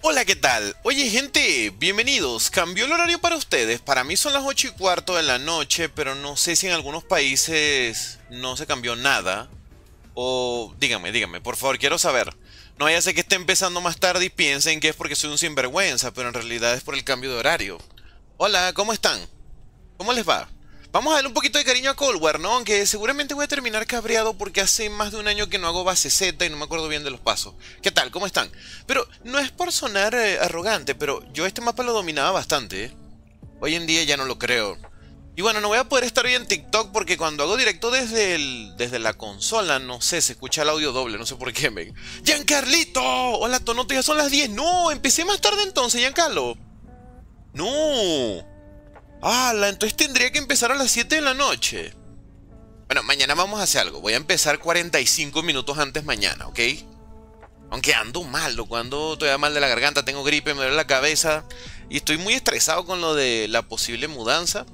Hola, ¿qué tal? Oye, gente, bienvenidos. Cambió el horario para ustedes. Para mí son las 8 y cuarto de la noche, pero no sé si en algunos países no se cambió nada. O díganme, díganme, por favor, quiero saber. No vaya a ser que esté empezando más tarde y piensen que es porque soy un sinvergüenza, pero en realidad es por el cambio de horario. Hola, ¿cómo están? ¿Cómo les va? Vamos a darle un poquito de cariño a Cold War, ¿no? Aunque seguramente voy a terminar cabreado porque hace más de un año que no hago base Z y no me acuerdo bien de los pasos. ¿Qué tal? ¿Cómo están? Pero no es por sonar eh, arrogante, pero yo este mapa lo dominaba bastante, ¿eh? Hoy en día ya no lo creo. Y bueno, no voy a poder estar hoy en TikTok porque cuando hago directo desde, el, desde la consola, no sé, se escucha el audio doble, no sé por qué, me... ¡Giancarlito! Hola, Tonoto, ya son las 10. No, empecé más tarde entonces, Giancarlo. No. Ah, entonces tendría que empezar a las 7 de la noche. Bueno, mañana vamos a hacer algo. Voy a empezar 45 minutos antes mañana, ¿ok? Aunque ando mal, cuando estoy mal de la garganta, tengo gripe, me duele la cabeza. Y estoy muy estresado con lo de la posible mudanza.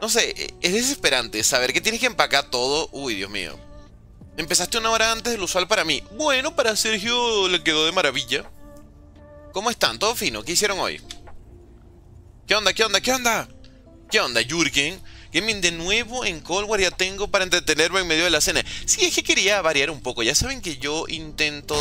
No sé, es desesperante saber que tienes que empacar todo. Uy, Dios mío. Empezaste una hora antes del usual para mí. Bueno, para Sergio le quedó de maravilla. ¿Cómo están? ¿Todo fino? ¿Qué hicieron hoy? ¿Qué onda? ¿Qué onda? ¿Qué onda? ¿Qué onda, Jurgen? Gaming de nuevo en Cold War ya tengo para entretenerme en medio de la cena. Sí, es que quería variar un poco. Ya saben que yo intento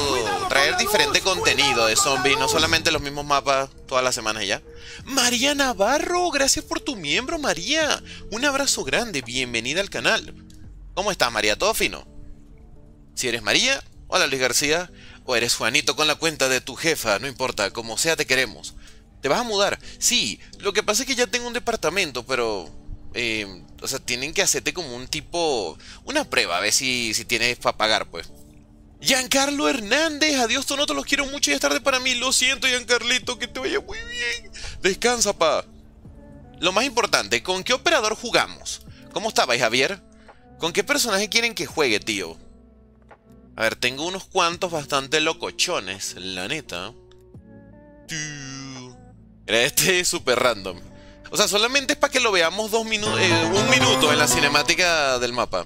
traer diferente contenido de zombies, no solamente los mismos mapas todas las semanas ya. María Navarro, gracias por tu miembro, María. Un abrazo grande, bienvenida al canal. ¿Cómo estás, María? ¿Todo fino? Si eres María, hola Luis García, o eres Juanito con la cuenta de tu jefa, no importa, como sea te queremos. ¿Te vas a mudar? Sí, lo que pasa es que ya tengo un departamento, pero... Eh, o sea, tienen que hacerte como un tipo... Una prueba, a ver si, si tienes para pagar, pues. Giancarlo Hernández, adiós, no te los quiero mucho y es tarde para mí. Lo siento, Giancarlito, que te vaya muy bien. Descansa, pa. Lo más importante, ¿con qué operador jugamos? ¿Cómo estabais, Javier? ¿Con qué personaje quieren que juegue, tío? A ver, tengo unos cuantos bastante locochones, la neta. Este es súper random. O sea, solamente es para que lo veamos dos minutos, eh, un minuto en la cinemática del mapa.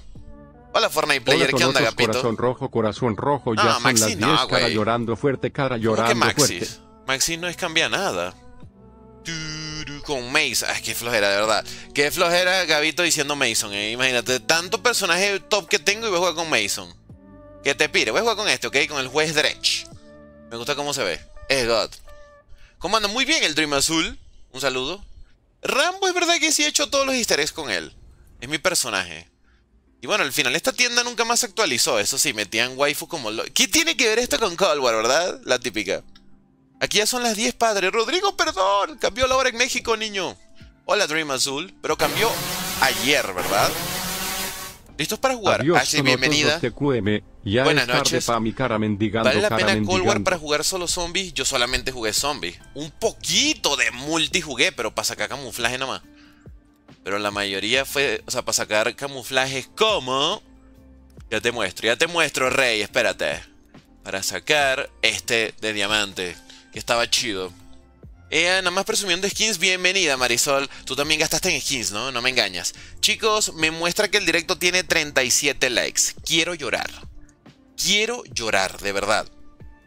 Hola Fortnite Player, ¿qué onda, Gapito? Corazón rojo, corazón rojo, ya son las 10, cara llorando fuerte, cara llorando Maxis? fuerte. Maxis no es cambia nada. Con Mason, ay, qué flojera, de verdad. Qué flojera Gabito diciendo Mason, eh. Imagínate, tanto personaje top que tengo y voy a jugar con Mason. Que te pire, voy a jugar con este, ¿ok? Con el juez Dredge. Me gusta cómo se ve. Es God. ¿Cómo anda? Muy bien el Dream Azul. Un saludo. Rambo es verdad que sí he hecho todos los easter eggs con él. Es mi personaje. Y bueno, al final esta tienda nunca más se actualizó. Eso sí, metían waifu como... Lo... ¿Qué tiene que ver esto con Cold War, verdad? La típica. Aquí ya son las 10, padre. Rodrigo, perdón. Cambió la hora en México, niño. Hola, Dream Azul. Pero cambió ayer, ¿verdad? ¿Listos para jugar? Adiós, Ashley, bienvenida. Ya Buenas noches. mi cara mendigando, ¿Vale la pena mendigando. Cold War para jugar solo zombies? Yo solamente jugué zombies. Un poquito de multi jugué, pero para sacar camuflaje nomás. Pero la mayoría fue, o sea, para sacar camuflajes como... Ya te muestro, ya te muestro, rey, espérate. Para sacar este de diamante, que estaba chido. Eh, nada más presumiendo skins, bienvenida Marisol. Tú también gastaste en skins, ¿no? No me engañas. Chicos, me muestra que el directo tiene 37 likes. Quiero llorar. Quiero llorar, de verdad.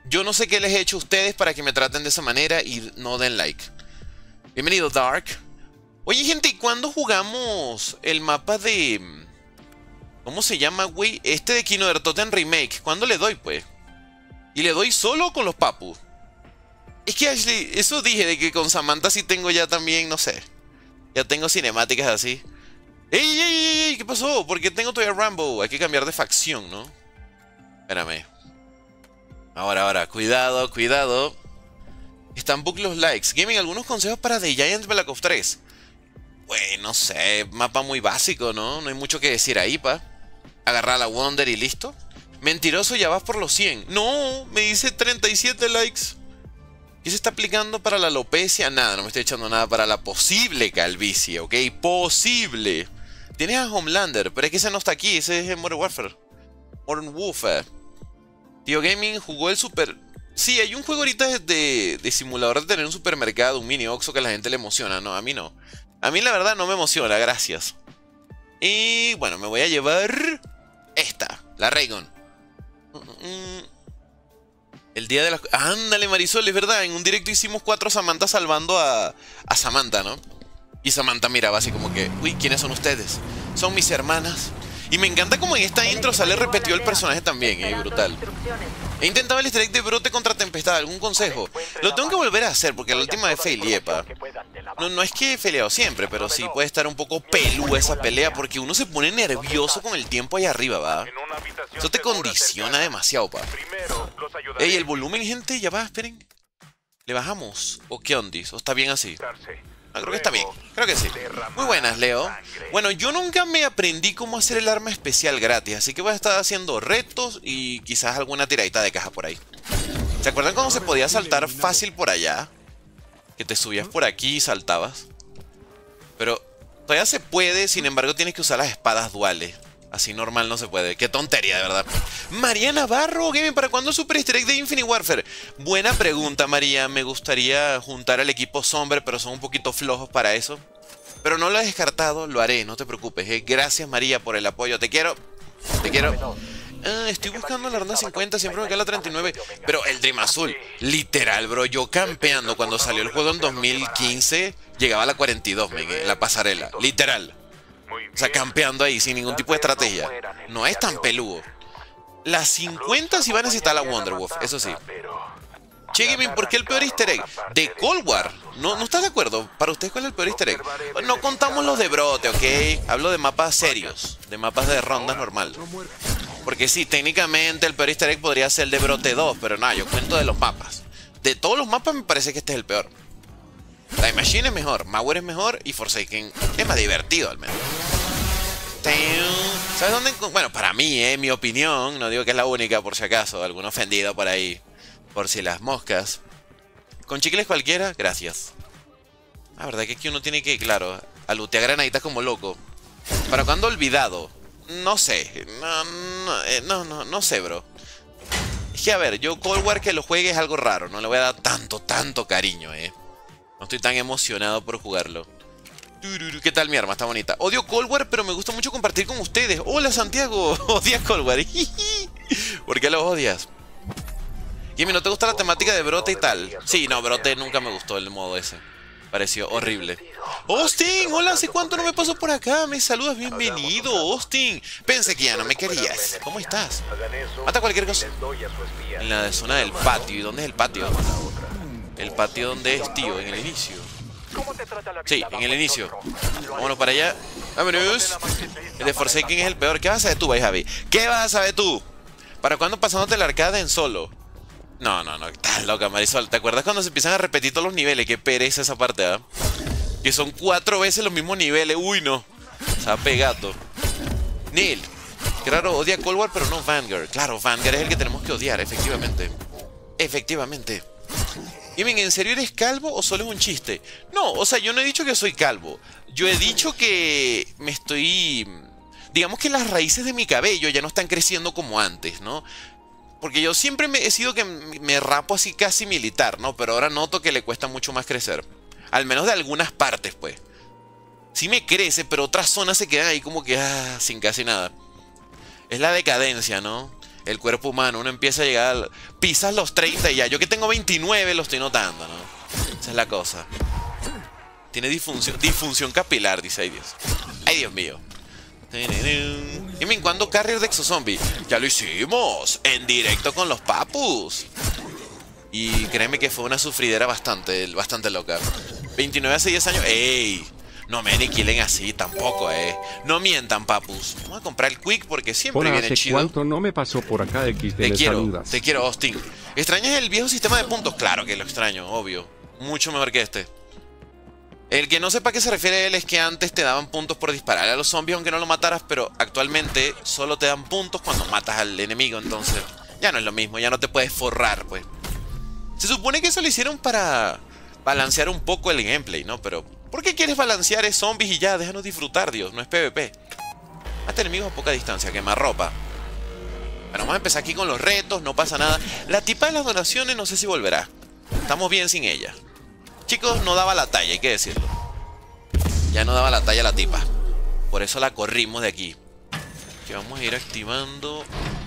Yo no sé qué les he hecho a ustedes para que me traten de esa manera y no den like. Bienvenido, Dark. Oye, gente, ¿y cuándo jugamos el mapa de... ¿Cómo se llama, güey? Este de Kino Totem Remake. ¿Cuándo le doy, pues? Y le doy solo con los papus. Es que Ashley, eso dije de que con Samantha sí tengo ya también, no sé. Ya tengo cinemáticas así. ¡Ey, ey, ey! ¿Qué pasó? Porque tengo todavía Rambo. Hay que cambiar de facción, ¿no? Espérame. Ahora, ahora. Cuidado, cuidado. Están book los likes. Gaming, ¿algunos consejos para The Giants Black Ops 3? Bueno, no sé. Mapa muy básico, ¿no? No hay mucho que decir ahí, pa. Agarrar la Wonder y listo. Mentiroso, ya vas por los 100. No, me dice 37 likes. ¿Qué se está aplicando para la alopecia? Nada, no me estoy echando nada para la posible calvicie, ¿ok? Posible. Tienes a Homelander, pero es que ese no está aquí, ese es en Modern Warfare. Modern Warfare. Tío Gaming jugó el super... Sí, hay un juego ahorita de, de simulador de tener un supermercado, un mini Oxxo que a la gente le emociona. No, a mí no. A mí la verdad no me emociona, gracias. Y bueno, me voy a llevar esta, la Raygon. Mm, mm, mm. El día de la... Ándale, Marisol, es verdad. En un directo hicimos cuatro Samantha salvando a, a Samantha, ¿no? Y Samantha miraba así como que, uy, ¿quiénes son ustedes? Son mis hermanas. Y me encanta como en esta intro sale repetido el personaje también, eh, brutal. He intentado el easter egg de brote contra tempestad, ¿algún consejo? Lo tengo que volver a hacer porque la última vez failé, No, no es que he feleado siempre, pero sí puede estar un poco pelú esa pelea porque uno se pone nervioso con el tiempo ahí arriba, ¿va? Eso te condiciona demasiado, pa. Ey, el volumen, gente, ya va, esperen. ¿Le bajamos? ¿O qué ondis? ¿O está bien así? Ah, creo que está bien. Creo que sí. Muy buenas, Leo. Bueno, yo nunca me aprendí cómo hacer el arma especial gratis, así que voy a estar haciendo retos y quizás alguna tiradita de caja por ahí. ¿Se acuerdan cómo se podía saltar fácil por allá? Que te subías por aquí y saltabas. Pero todavía se puede, sin embargo tienes que usar las espadas duales. Así normal no se puede. Qué tontería, de verdad. María Navarro, Gaming, ¿para cuándo Super Easter de Infinite Warfare? Buena pregunta, María. Me gustaría juntar al equipo Sombre, pero son un poquito flojos para eso. Pero no lo he descartado, lo haré, no te preocupes. Eh. Gracias, María, por el apoyo. Te quiero. Te quiero. Ah, estoy buscando la ronda 50, siempre me queda la 39. Pero el Dream Azul, literal, bro. Yo campeando cuando salió el juego en 2015, llegaba a la 42, la pasarela. Literal. O sea, campeando ahí sin ningún tipo de estrategia. No es tan peludo. Las 50 sí van a necesitar la Wonderwolf, eso sí. Che ¿por qué el peor easter egg? De Cold War. ¿No, ¿No estás de acuerdo? ¿Para ustedes cuál es el peor easter egg? No contamos los de brote, ¿ok? Hablo de mapas serios. De mapas de ronda normal. Porque sí, técnicamente el peor easter egg podría ser el de brote 2. Pero nada, yo cuento de los mapas. De todos los mapas me parece que este es el peor. La Machine es mejor, Mauer es mejor y Forsaken es más divertido al menos. ¿Sabes dónde? Bueno, para mí, eh, mi opinión, no digo que es la única por si acaso, algún ofendido por ahí, por si las moscas. Con chicles cualquiera, gracias. La verdad que aquí uno tiene que, claro, alutear granaditas como loco. ¿Para cuando olvidado? No sé, no, no, eh, no, no, no sé, bro. Es que a ver, yo Cold War que lo juegue es algo raro, no le voy a dar tanto, tanto cariño, eh. No estoy tan emocionado por jugarlo. ¿Qué tal mi arma? Está bonita. Odio Cold War, pero me gusta mucho compartir con ustedes. Hola Santiago, odias Cold War. ¿Por qué lo odias? Jimmy, ¿no te gusta la temática de brote y tal? Sí, no, brote nunca me gustó el modo ese. Pareció horrible. Austin, hola, ¿hace cuánto no me paso por acá? Me saludas, bienvenido, Austin. Pensé que ya no me querías. ¿Cómo estás? Mata cualquier cosa. En la zona del patio. ¿Y dónde es el patio? El patio donde es, tío, en el inicio. Sí, en el inicio. Vámonos para allá. Vámonos. El de Forsaken es el peor. ¿Qué vas a saber tú, Javi? ¿Qué vas a saber tú? ¿Para cuándo pasándote la arcade en solo? No, no, no. Estás loca, Marisol. ¿Te acuerdas cuando se empiezan a repetir todos los niveles? Qué pereza esa parte, ¿ah? Que son cuatro veces los mismos niveles. Uy, no. Se ha pegado. Neil. Claro, odia Cold War, pero no Vanguard. Claro, Vanguard es el que tenemos que odiar, efectivamente. Efectivamente. Y ¿en serio eres calvo o solo es un chiste? No, o sea, yo no he dicho que soy calvo. Yo he dicho que me estoy... Digamos que las raíces de mi cabello ya no están creciendo como antes, ¿no? Porque yo siempre me he sido que me rapo así casi militar, ¿no? Pero ahora noto que le cuesta mucho más crecer. Al menos de algunas partes, pues. Sí me crece, pero otras zonas se quedan ahí como que ah, sin casi nada. Es la decadencia, ¿no? El cuerpo humano. Uno empieza a llegar, pisas los 30 y ya. Yo que tengo 29 lo estoy notando, ¿no? Esa es la cosa. Tiene disfunción, disfunción capilar, dice, ay Dios. Ay Dios mío. Y ¿cuándo Carrier de Exozombie? Ya lo hicimos, en directo con los papus. Y créeme que fue una sufridera bastante, bastante loca. 29 hace 10 años. ¡Ey! No me aniquilen así tampoco, eh. No mientan, papus. Vamos a comprar el Quick porque siempre viene hace chido. cuánto no me pasó por acá XD Te quiero, te quiero, Austin. ¿Extrañas el viejo sistema de puntos? Claro que lo extraño, obvio. Mucho mejor que este. El que no sepa a qué se refiere él es que antes te daban puntos por disparar a los zombies aunque no lo mataras, pero actualmente solo te dan puntos cuando matas al enemigo, entonces ya no es lo mismo, ya no te puedes forrar, pues. Se supone que eso lo hicieron para balancear un poco el gameplay, ¿no? Pero ¿Por qué quieres balancear es zombies y ya? Déjanos disfrutar, Dios. No es PvP. Hasta enemigos a poca distancia. Quema ropa. Bueno, vamos a empezar aquí con los retos. No pasa nada. La tipa de las donaciones no sé si volverá. Estamos bien sin ella. Chicos, no daba la talla, hay que decirlo. Ya no daba la talla la tipa. Por eso la corrimos de aquí. Que vamos a ir activando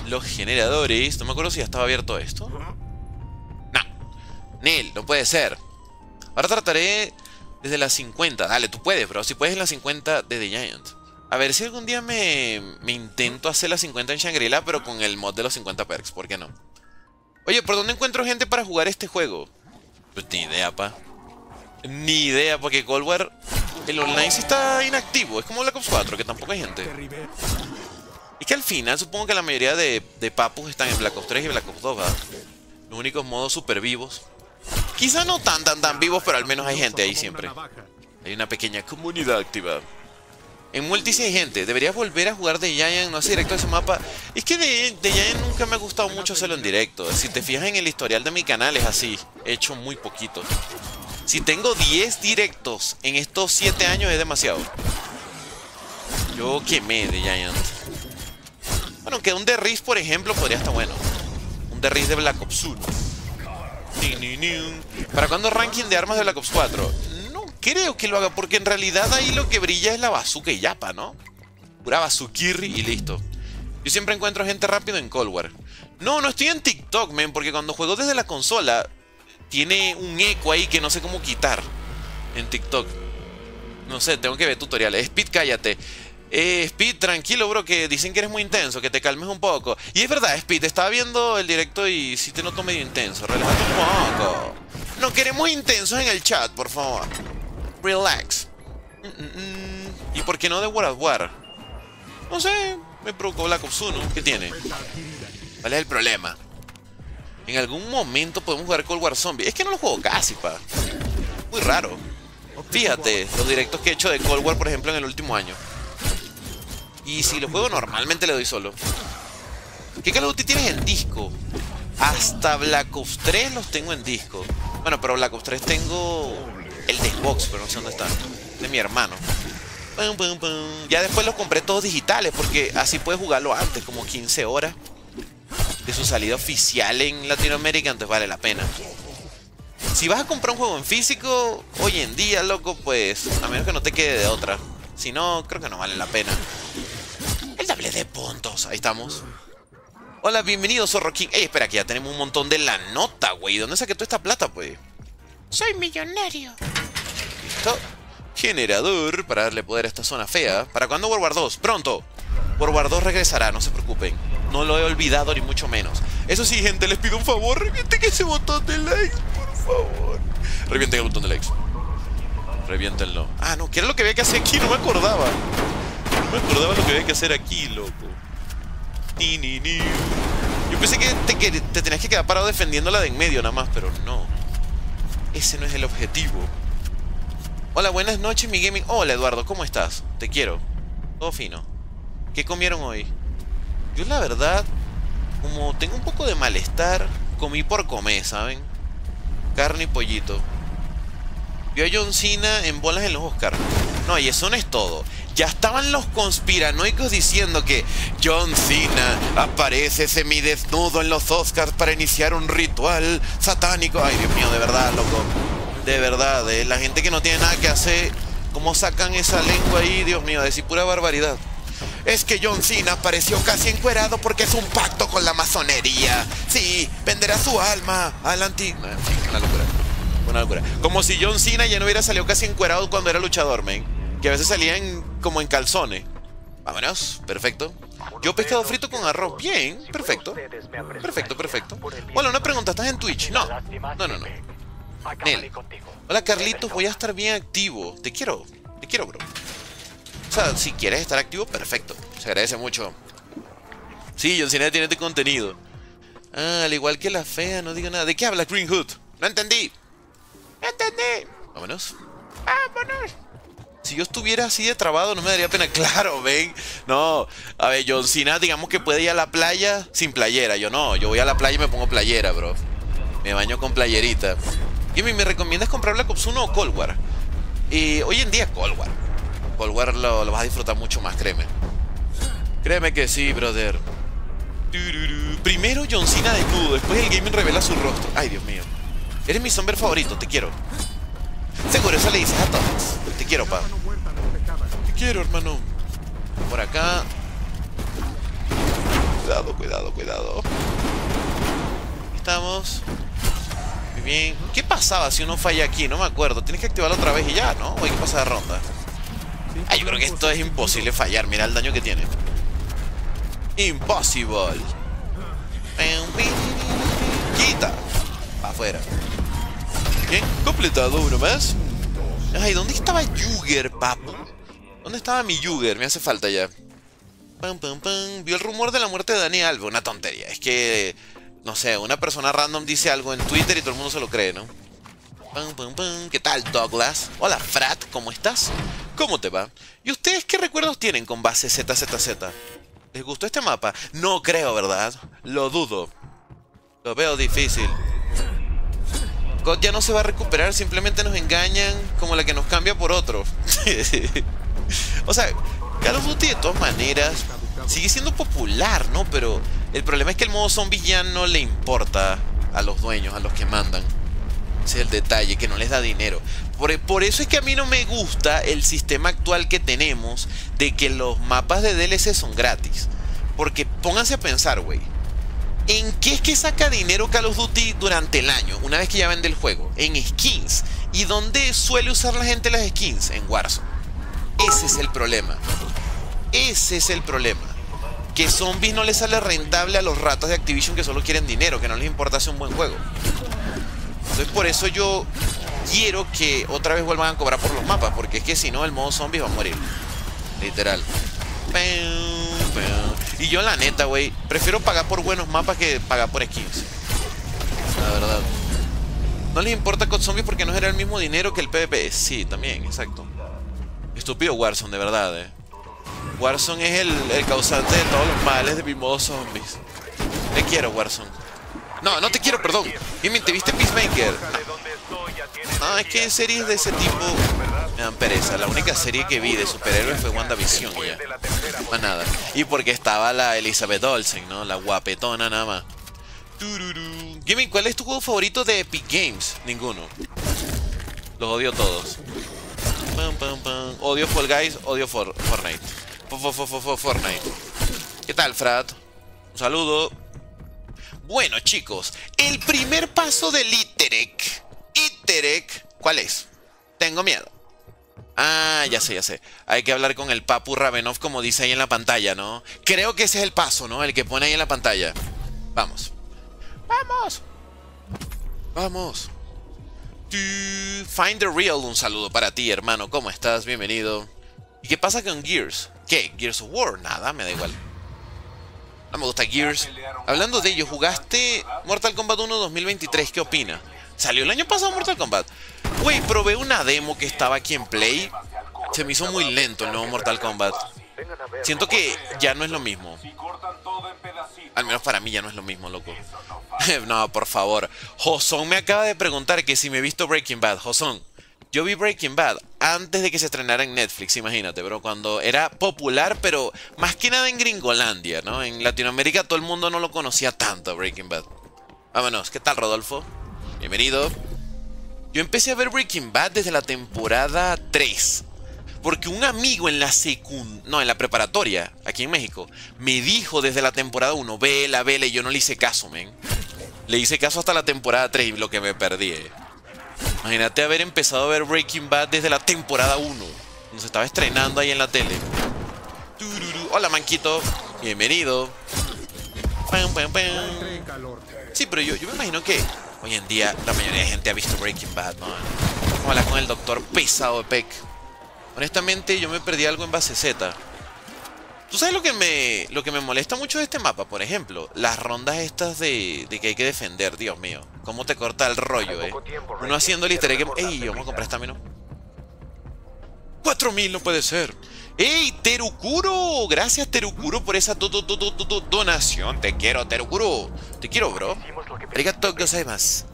los generadores. No me acuerdo si ya estaba abierto esto. Nel, no puede ser. Ahora trataré desde las 50. Dale, tú puedes, bro. Si puedes en las 50 de The Giant. A ver si algún día me, me intento hacer las 50 en Shangri-La, pero con el mod de los 50 perks. ¿Por qué no? Oye, ¿por dónde encuentro gente para jugar este juego? Pues ni idea, pa. Ni idea, porque Cold War, el online sí está inactivo. Es como Black Ops 4, que tampoco hay gente. Es que al final supongo que la mayoría de, de papus están en Black Ops 3 y Black Ops 2, ¿verdad? Los únicos modos super vivos. Quizá no tan tan tan vivos, pero al menos hay gente ahí siempre. Hay una pequeña comunidad activa. En Multis hay gente. Deberías volver a jugar de Giant, no hace directo a ese mapa. Es que de, de Giant nunca me ha gustado mucho hacerlo en directo. Si te fijas en el historial de mi canal es así. He hecho muy poquito. Si tengo 10 directos en estos 7 años es demasiado. Yo quemé de Giant. Bueno, que un Rift, por ejemplo, podría estar bueno. Un Rift de Black Ops 1. ¿Para cuándo ranking de armas de Black Ops 4? No creo que lo haga, porque en realidad ahí lo que brilla es la bazooka y yapa, ¿no? Pura bazukirri y listo. Yo siempre encuentro gente rápido en Cold War. No, no estoy en TikTok, men, porque cuando juego desde la consola tiene un eco ahí que no sé cómo quitar en TikTok. No sé, tengo que ver tutoriales. Speed, cállate. Eh, Speed, tranquilo, bro, que dicen que eres muy intenso, que te calmes un poco. Y es verdad, Speed, estaba viendo el directo y sí te noto medio intenso. Relájate un poco. No queremos intensos en el chat, por favor. Relax. Mm, mm, mm. ¿Y por qué no de War of War? No sé, me provocó Black Ops 1. ¿Qué tiene? ¿Cuál es el problema? En algún momento podemos jugar Cold War Zombie. Es que no lo juego casi, pa. Muy raro. Fíjate, los directos que he hecho de Cold War, por ejemplo, en el último año. Y si lo juego normalmente le doy solo. ¿Qué Call of tienes en disco? Hasta Black Ops 3 los tengo en disco. Bueno, pero Black Ops 3 tengo el de Xbox, pero no sé dónde está. De mi hermano. Ya después los compré todos digitales porque así puedes jugarlo antes, como 15 horas de su salida oficial en Latinoamérica, entonces vale la pena. Si vas a comprar un juego en físico, hoy en día, loco, pues a menos que no te quede de otra. Si no, creo que no vale la pena. El doble de puntos. Ahí estamos. Hola, bienvenido, Zorro King. Ey, espera, que ya tenemos un montón de la nota, güey. ¿Dónde saqué toda esta plata, pues? Soy millonario. Listo. Generador para darle poder a esta zona fea. ¿Para cuándo World War 2? Pronto. World War 2 regresará, no se preocupen. No lo he olvidado ni mucho menos. Eso sí, gente, les pido un favor. Revienten ese botón de likes, por favor. Revienten el botón de likes. Reviéntenlo. Ah, no, ¿qué era lo que había que hacer aquí? No me acordaba. No me acordaba lo que había que hacer aquí, loco. Yo pensé que te, que te tenías que quedar parado defendiendo la de en medio nada más, pero no. Ese no es el objetivo. Hola, buenas noches, mi gaming. Hola, Eduardo, ¿cómo estás? Te quiero. Todo fino. ¿Qué comieron hoy? Yo, la verdad, como tengo un poco de malestar, comí por comer, ¿saben? Carne y pollito. Vio a John Cena en bolas en los Oscars. No, y eso no es todo. Ya estaban los conspiranoicos diciendo que John Cena aparece semidesnudo en los Oscars para iniciar un ritual satánico. Ay, Dios mío, de verdad, loco. De verdad, eh. la gente que no tiene nada que hacer, ¿cómo sacan esa lengua ahí? Dios mío, decir pura barbaridad. Es que John Cena apareció casi encuerado porque es un pacto con la masonería. Sí, venderá su alma al fin, una locura. Una locura. Como si John Cena ya no hubiera salido casi encuerado cuando era luchador, men. Que a veces salían como en calzones. Vámonos, perfecto. Yo pescado frito con arroz. Bien, perfecto. Perfecto, perfecto. Bueno, una pregunta, ¿estás en Twitch? No. No, no, no. Nel. Hola Carlitos, voy a estar bien activo. Te quiero. Te quiero, bro. O sea, si quieres estar activo, perfecto. Se agradece mucho. Sí, John Cena tiene este contenido. Ah, al igual que la fea, no digo nada. ¿De qué habla Green Hood? No entendí. Entendí. Vámonos. Vámonos. Si yo estuviera así de trabado, no me daría pena. Claro, ven. No. A ver, John Cena, digamos que puede ir a la playa sin playera. Yo no. Yo voy a la playa y me pongo playera, bro. Me baño con playerita. Y ¿me recomiendas comprar Black Ops 1 o Cold War? Y hoy en día Cold War. Cold War lo, vas a disfrutar mucho más, créeme. Créeme que sí, brother. Primero John Cena desnudo, después el gaming revela su rostro. Ay, Dios mío. Eres mi zombie favorito, te quiero. Seguro, eso le dices a todos. Te quiero, pa. Te quiero, hermano. Por acá. Cuidado, cuidado, cuidado. Estamos. bien. ¿Qué pasaba si uno falla aquí? No me acuerdo. Tienes que activarlo otra vez y ya, ¿no? O hay que pasar de ronda. Ah, yo creo que esto es imposible fallar. Mira el daño que tiene. Impossible. Quita. Afuera. Bien, completado uno más. Ay, ¿dónde estaba Yuger, papu? ¿Dónde estaba mi Yuger? Me hace falta ya. Pam, pam. Vio el rumor de la muerte de Dani Alves. Una tontería. Es que, no sé, una persona random dice algo en Twitter y todo el mundo se lo cree, ¿no? Pam, pam. ¿Qué tal, Douglas? Hola, Frat, ¿cómo estás? ¿Cómo te va? ¿Y ustedes qué recuerdos tienen con base ZZZ? ¿Les gustó este mapa? No creo, ¿verdad? Lo dudo. Lo veo difícil. God ya no se va a recuperar, simplemente nos engañan como la que nos cambia por otro. o sea, Call of Duty de todas maneras sigue siendo popular, ¿no? Pero el problema es que el modo zombie ya no le importa a los dueños, a los que mandan. Ese es el detalle, que no les da dinero. Por, por, eso es que a mí no me gusta el sistema actual que tenemos de que los mapas de DLC son gratis. Porque pónganse a pensar, güey. ¿En qué es que saca dinero Call of Duty durante el año, una vez que ya vende el juego? En skins. ¿Y dónde suele usar la gente las skins? En Warzone. Ese es el problema. Ese es el problema. Que Zombies no le sale rentable a los ratos de Activision que solo quieren dinero, que no les importa hacer un buen juego. Entonces por eso yo quiero que otra vez vuelvan a cobrar por los mapas, porque es que si no el modo zombies va a morir. Literal. Y yo la neta, güey, prefiero pagar por buenos mapas que pagar por skins. La verdad. No les importa con zombies porque no era el mismo dinero que el PvP. Sí, también, exacto. Estúpido Warzone, de verdad, eh. Warzone es el, el causante de todos los males de mi modo zombies. Te quiero, Warzone. No, no te quiero, perdón. Dime, ¿te viste Peacemaker? No. es que series de ese tipo me dan pereza. La única serie que vi de superhéroes fue WandaVision ya. Más nada. Y porque estaba la Elizabeth Olsen, ¿no? La guapetona nada más. Jimmy, ¿cuál es tu juego favorito de Epic Games? Ninguno. Los odio todos. Odio Fall Guys, odio for Fortnite. Fortnite. ¿Qué tal, Frat? Un saludo. Bueno, chicos, el primer paso del Iterek. Iterek, ¿cuál es? Tengo miedo. Ah, ya sé, ya sé. Hay que hablar con el Papu Ravenov como dice ahí en la pantalla, ¿no? Creo que ese es el paso, ¿no? El que pone ahí en la pantalla. Vamos. ¡Vamos! ¡Vamos! Find the Real, un saludo para ti, hermano. ¿Cómo estás? Bienvenido. ¿Y qué pasa con Gears? ¿Qué? ¿Gears of War? Nada, me da igual. No me gusta Gears. Hablando de ello, ¿jugaste Mortal Kombat 1 2023? ¿Qué opina? Salió el año pasado Mortal Kombat. Güey, probé una demo que estaba aquí en Play. Se me hizo muy lento el nuevo Mortal Kombat. Siento que ya no es lo mismo. Al menos para mí ya no es lo mismo, loco. no, por favor. Joson me acaba de preguntar que si me he visto Breaking Bad. Joson, yo vi Breaking Bad antes de que se estrenara en Netflix, imagínate, bro. Cuando era popular, pero más que nada en Gringolandia, ¿no? En Latinoamérica todo el mundo no lo conocía tanto, Breaking Bad. Vámonos, ¿qué tal, Rodolfo? Bienvenido. Yo empecé a ver Breaking Bad desde la temporada 3. Porque un amigo en la secund... No, en la preparatoria, aquí en México, me dijo desde la temporada 1, vela, vela, y yo no le hice caso, men. Le hice caso hasta la temporada 3 y lo que me perdí. Eh. Imagínate haber empezado a ver Breaking Bad desde la temporada 1. Cuando se estaba estrenando ahí en la tele. Hola, Manquito. Bienvenido. Sí, pero yo, yo me imagino que hoy en día la mayoría de gente ha visto Breaking Bad, ¿no? Vamos a hablar con el doctor pesado de Peck. Honestamente, yo me perdí algo en base Z. ¿Tú sabes lo que me lo que me molesta mucho de este mapa? Por ejemplo, las rondas estas de, de que hay que defender, Dios mío. Cómo te corta el rollo, eh. Uno haciendo el easter egg. ¡Ey! Vamos a comprar estamina. 4000 no puede ser. ¡Ey, Terukuro! Gracias, Terukuro, por esa donación. Te quiero, Terukuro. Te quiero, bro. Arigato gozaimasu.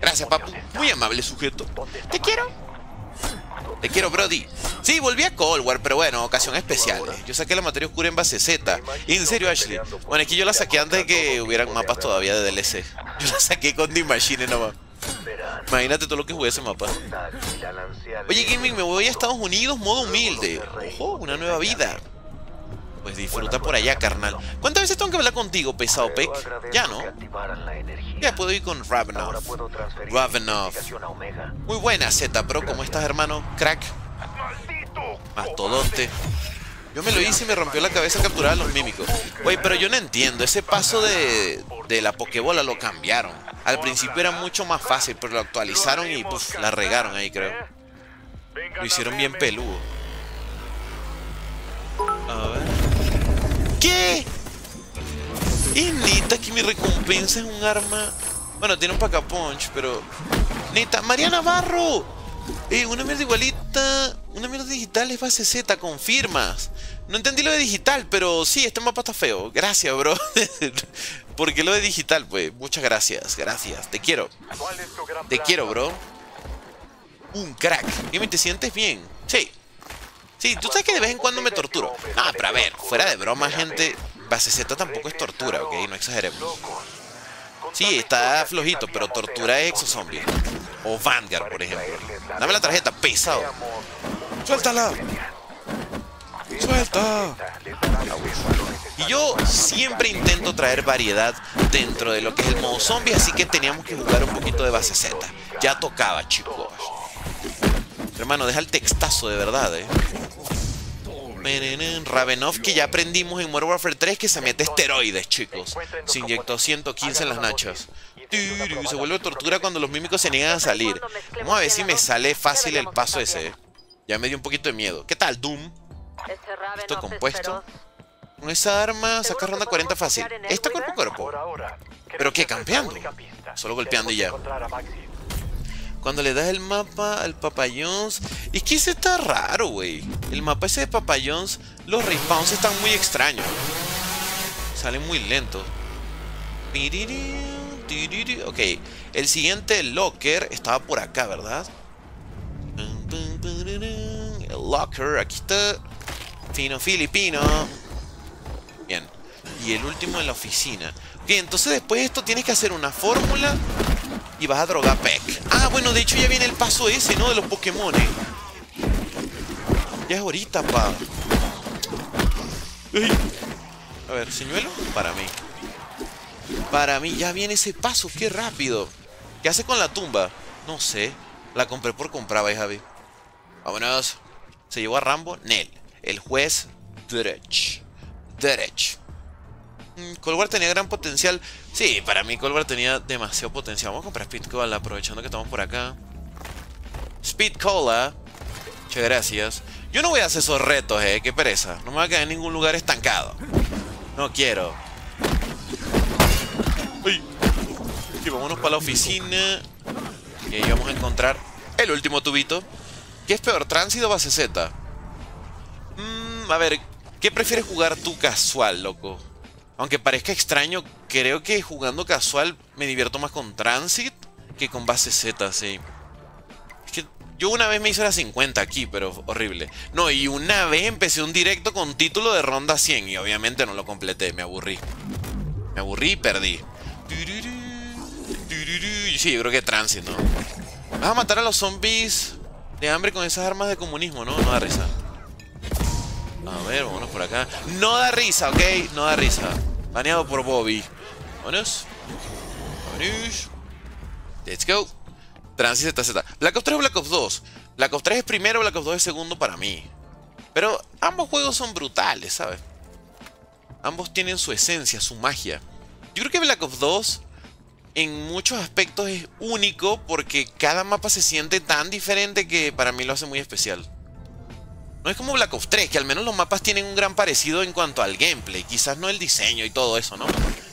Gracias, papu. Muy amable sujeto. Te quiero. Te quiero, Brody. Sí, volví a Cold pero bueno, ocasión especial. Yo saqué la materia oscura en base Z. en serio, Ashley. Bueno, aquí yo la saqué antes de que hubieran mapas todavía de DLC. Yo la saqué con The Machine nomás. Imagínate todo lo que jugué ese mapa. Oye, Gaming, me voy a Estados Unidos, modo humilde. Ojo, una nueva vida. Pues disfruta por allá, carnal. ¿Cuántas veces tengo que hablar contigo, pesado Peck? Ya, ¿no? Ya puedo ir con Ravenov. Ravenov. Muy buena, Z, bro. ¿Cómo estás, hermano? Crack. Mastodonte. Yo me lo hice y me rompió la cabeza capturar a los mímicos. Güey, pero yo no entiendo. Ese paso de, de la Pokébola lo cambiaron. Al principio era mucho más fácil, pero lo actualizaron y pues la regaron ahí, creo. Lo hicieron bien peludo. A ver. ¿Qué? Es neta que mi recompensa es un arma. Bueno, tiene un pack punch, pero. Neta, Mariana Barro. Eh, una mierda igualita. Una mierda digital es base Z, confirmas. No entendí lo de digital, pero sí, este mapa está feo. Gracias, bro. ¿Por qué lo de digital? Pues muchas gracias, gracias. Te quiero. Te quiero, bro. Un crack. Dime, ¿te sientes bien? Sí. Sí, tú sabes que de vez en cuando me torturo. Ah, pero a ver, fuera de broma, gente. Base Z tampoco es tortura, ok, no exageremos. Sí, está flojito, pero tortura es Exozombie. O Vanguard, por ejemplo. Dame la tarjeta, pesado. ¡Suéltala! ¡Suelta! Y yo siempre intento traer variedad dentro de lo que es el modo zombie, así que teníamos que jugar un poquito de base Z. Ya tocaba, chicos. Hermano, deja el textazo de verdad, eh. Ravenov, que ya aprendimos en Modern Warfare 3 que se mete esteroides, chicos. Se inyectó 115 en las nachas. Se vuelve tortura cuando los mímicos se niegan a salir. Vamos a ver si me sale fácil el paso ese. Ya me dio un poquito de miedo. ¿Qué tal, Doom? Esto compuesto. Con esa arma saca ronda 40 fácil. Está cuerpo a cuerpo. ¿Pero qué? ¿Campeando? Solo golpeando y ya. Cuando le das el mapa al Papayons... Es que ese está raro, güey. El mapa ese de Papayons, los respawns están muy extraños. Salen muy lentos. Ok, el siguiente locker estaba por acá, ¿verdad? El locker, aquí está. Fino filipino. Bien. Y el último en la oficina. Ok, entonces después de esto tienes que hacer una fórmula y vas a drogar Peck. Ah, bueno, de hecho ya viene el paso ese, ¿no? De los Pokémon. Ya es ahorita, pa. A ver, señuelo, para mí. Para mí, ya viene ese paso, qué rápido. ¿Qué hace con la tumba? No sé. La compré por comprar, Javi. Vámonos. Se llevó a Rambo, Nel. El juez, Derech. Derech. Mm, Colbert tenía gran potencial. Sí, para mí Colbert tenía demasiado potencial. Vamos a comprar Speed Cola aprovechando que estamos por acá. Speed Cola. Muchas gracias. Yo no voy a hacer esos retos, eh. Qué pereza. No me voy a quedar en ningún lugar estancado. No quiero. Uy. Y vámonos para la oficina. Y ahí vamos a encontrar el último tubito. ¿Qué es peor, tránsito o base Z? Mmm, a ver, ¿qué prefieres jugar tú casual, loco? Aunque parezca extraño, creo que jugando casual me divierto más con Transit que con base Z, sí. Es que yo una vez me hice la 50 aquí, pero horrible. No, y una vez empecé un directo con título de ronda 100 y obviamente no lo completé, me aburrí. Me aburrí y perdí. Sí, yo creo que Transit, ¿no? Vas a matar a los zombies de hambre con esas armas de comunismo, ¿no? No da risa. A ver, vámonos por acá. No da risa, ¿ok? No da risa. Baneado por Bobby. Vámonos. Vámonos. Let's go. Transit ZZ. Black Ops 3 o Black Ops 2. Black Ops 3 es primero, Black Ops 2 es segundo para mí. Pero ambos juegos son brutales, ¿sabes? Ambos tienen su esencia, su magia. Yo creo que Black Ops 2 en muchos aspectos es único porque cada mapa se siente tan diferente que para mí lo hace muy especial. No es como Black Ops 3, que al menos los mapas tienen un gran parecido en cuanto al gameplay. Quizás no el diseño y todo eso, ¿no?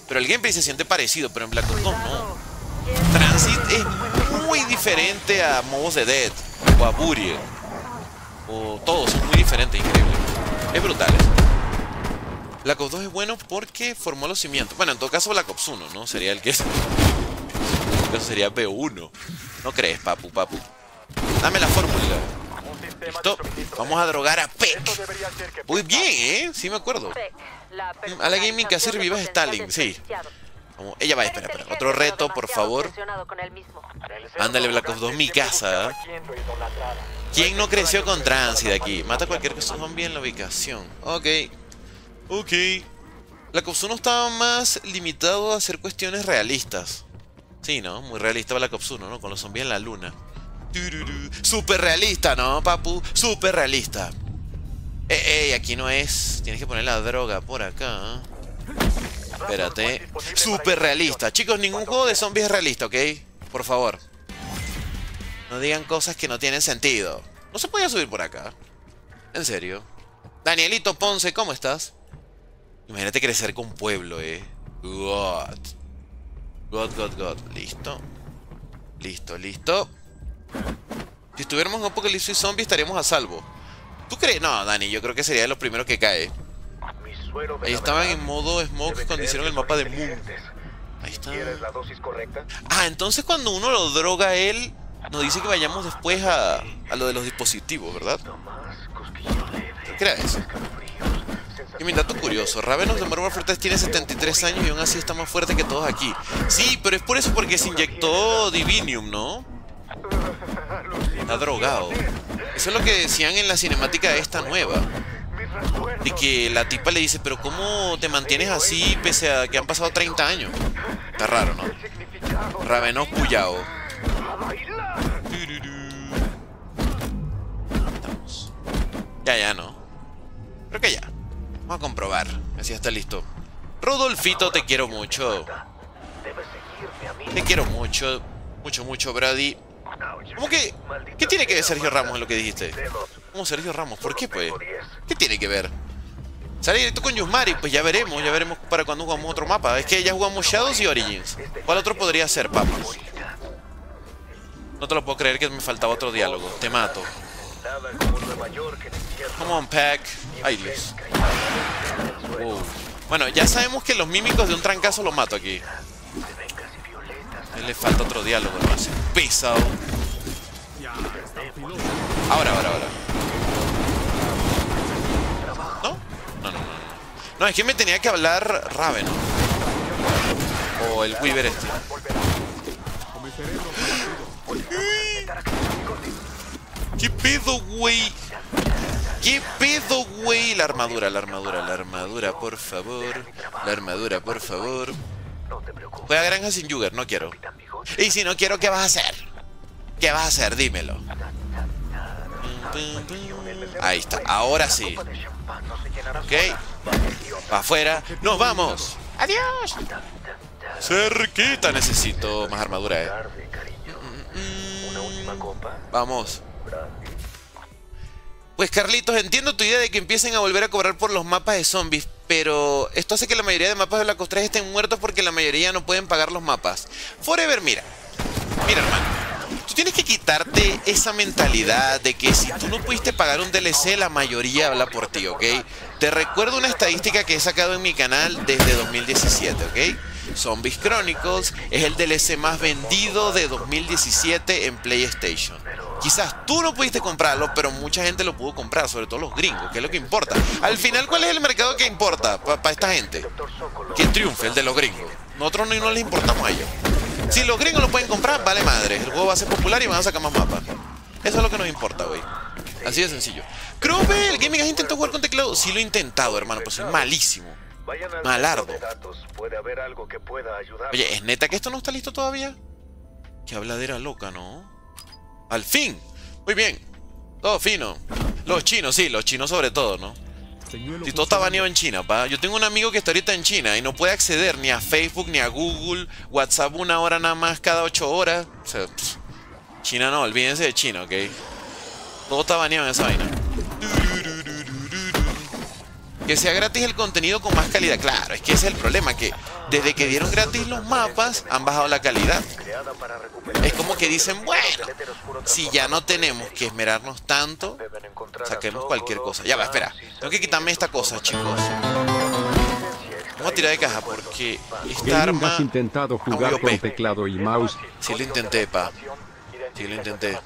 Pero el gameplay se siente parecido, pero en Black Ops 2 no. Transit es muy diferente a Mobos de Dead o a Burial. O todos son muy diferentes, increíble. Es brutal eso. Black Ops 2 es bueno porque formó los cimientos. Bueno, en todo caso Black Ops 1, ¿no? Sería el que es. En todo caso sería B1. ¿No crees, papu, papu? Dame la fórmula. ¿Listo? Vamos a drogar a Peck. Muy bien, ¿eh? Sí me acuerdo. A la gaming que hace revivas Stalin, sí. ella va, espera, espera. Otro reto, por favor. Ándale, Black Ops 2, mi casa. ¿Quién no creció con Transit aquí? Mata cualquier cosa zombie en la ubicación. Ok. Ok. La Ops 1 estaba más limitado a hacer cuestiones realistas. Sí, ¿no? Muy realista la Ops 1, ¿no? Con los zombies en la luna. Super realista, ¿no, papu? Super realista. Ey, ey, aquí no es. Tienes que poner la droga por acá. Espérate. Super realista. Chicos, ningún juego de zombies es realista, ¿ok? Por favor. No digan cosas que no tienen sentido. No se podía subir por acá. En serio. Danielito Ponce, ¿cómo estás? Imagínate crecer con pueblo, eh. God. God, God, God. Listo. Listo, listo. Si estuviéramos en Apocalipsis Zombie estaríamos a salvo. ¿Tú crees? No, Dani, yo creo que sería lo primero que cae. Ahí estaban en modo smoke cuando hicieron el mapa de Moon. Ahí está. Ah, entonces cuando uno lo droga a él, nos dice que vayamos después a, a lo de los dispositivos, ¿verdad? ¿Qué era eso? Y mi dato curioso, Ravenos de Marvel Fortress tiene 73 años y aún así está más fuerte que todos aquí. Sí, pero es por eso porque se inyectó Divinium, ¿no? Está drogado. Eso es lo que decían en la cinemática de esta nueva. De que la tipa le dice, pero ¿cómo te mantienes así pese a que han pasado 30 años? Está raro, ¿no? Ravenos Cuyao. Ya, ya, ¿no? Creo que ya. Vamos a comprobar. Así está listo. Rodolfito, te quiero mucho. Te quiero mucho. Mucho, mucho, Brady. ¿Cómo que? ¿Qué tiene que ver Sergio Ramos en lo que dijiste? ¿Cómo Sergio Ramos? ¿Por qué, pues? ¿Qué tiene que ver? Sale directo con Yusmari, pues ya veremos, ya veremos para cuando jugamos otro mapa. Es que ya jugamos Shadows y Origins. ¿Cuál otro podría ser, papas? No te lo puedo creer que me faltaba otro diálogo. Te mato. Come on, Pack. Ay, Dios. Bueno, ya sabemos que los mímicos de un trancazo lo mato aquí. le falta otro diálogo, no pesado. Ahora, ahora, ahora. ¿No? No, no, no. No, es que me tenía que hablar Raven. O el Weaver este. ¿Qué pedo, güey? ¿Qué pedo, güey? La armadura, la armadura, la armadura, por favor. La armadura, por favor. Voy a granja sin Jugger, no quiero. Y si no quiero, ¿qué vas a hacer? ¿Qué vas a hacer? Dímelo. Ahí está, ahora sí. Ok. Para afuera. ¡Nos vamos! ¡Adiós! Cerquita necesito más armadura, eh. Vamos. Pues Carlitos, entiendo tu idea de que empiecen a volver a cobrar por los mapas de zombies, pero esto hace que la mayoría de mapas de la 3 estén muertos porque la mayoría no pueden pagar los mapas. Forever, mira. Mira, hermano. Tú tienes que quitarte esa mentalidad de que si tú no pudiste pagar un DLC, la mayoría habla por ti, ¿ok? Te recuerdo una estadística que he sacado en mi canal desde 2017, ¿ok? Zombies Chronicles es el DLC más vendido de 2017 en PlayStation. Quizás tú no pudiste comprarlo, pero mucha gente lo pudo comprar, sobre todo los gringos, que es lo que importa. Al final, ¿cuál es el mercado que importa para esta gente? Que triunfe, el de los gringos. Nosotros no, les importamos a ellos. Si los gringos lo pueden comprar, vale madre. El juego va a ser popular y van a sacar más mapas. Eso es lo que nos importa, güey. Así de sencillo. Crube, el gaming has intentado jugar con teclado. Sí lo he intentado, hermano, pero soy malísimo. Malardo. Oye, ¿es neta que esto no está listo todavía? Qué habladera loca, ¿no? Al fin. Muy bien. Todo fino. Los chinos, sí, los chinos sobre todo, ¿no? Si todo está baneado en China, pa. Yo tengo un amigo que está ahorita en China y no puede acceder ni a Facebook, ni a Google, WhatsApp una hora nada más cada ocho horas. O sea, China no, olvídense de China, ¿ok? Todo está baneado en esa vaina. Que sea gratis el contenido con más calidad. Claro, es que ese es el problema, que desde que dieron gratis los mapas han bajado la calidad. Es como que dicen, bueno, si ya no tenemos que esmerarnos tanto, saquemos cualquier cosa. Ya va, espera. Tengo que quitarme esta cosa, chicos. Vamos a tirar de caja porque esta arma... ¿Has intentado jugar con teclado y mouse? Sí lo intenté, pa. Sí lo intenté.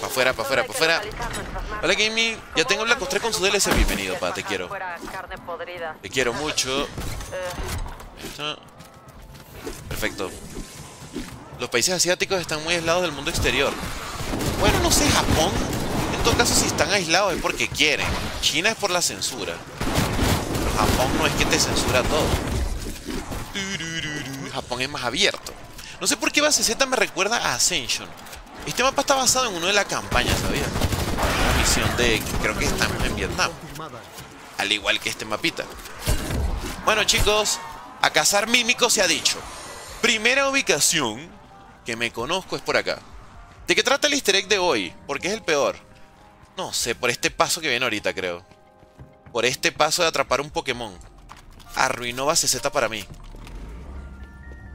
Pa' afuera, pa' afuera, pa' afuera. Hola Gaming, ya tengo la costra con su DLC. Bienvenido, pa, te quiero. Te quiero mucho. Perfecto. Los países asiáticos están muy aislados del mundo exterior. Bueno, no sé, Japón. en todo caso si están aislados es porque quieren. China es por la censura. Pero Japón no es que te censura todo. Japón es más abierto. No sé por qué Base Z me recuerda a Ascension. Este mapa está basado en uno de la campaña, ¿sabías? Una misión de... creo que estamos en Vietnam. Al igual que este mapita. Bueno chicos, a cazar mímicos se ha dicho. Primera ubicación que me conozco es por acá. ¿De qué trata el easter egg de hoy? Porque es el peor. No sé, por este paso que viene ahorita creo. Por este paso de atrapar un Pokémon. Arruinó base Z para mí.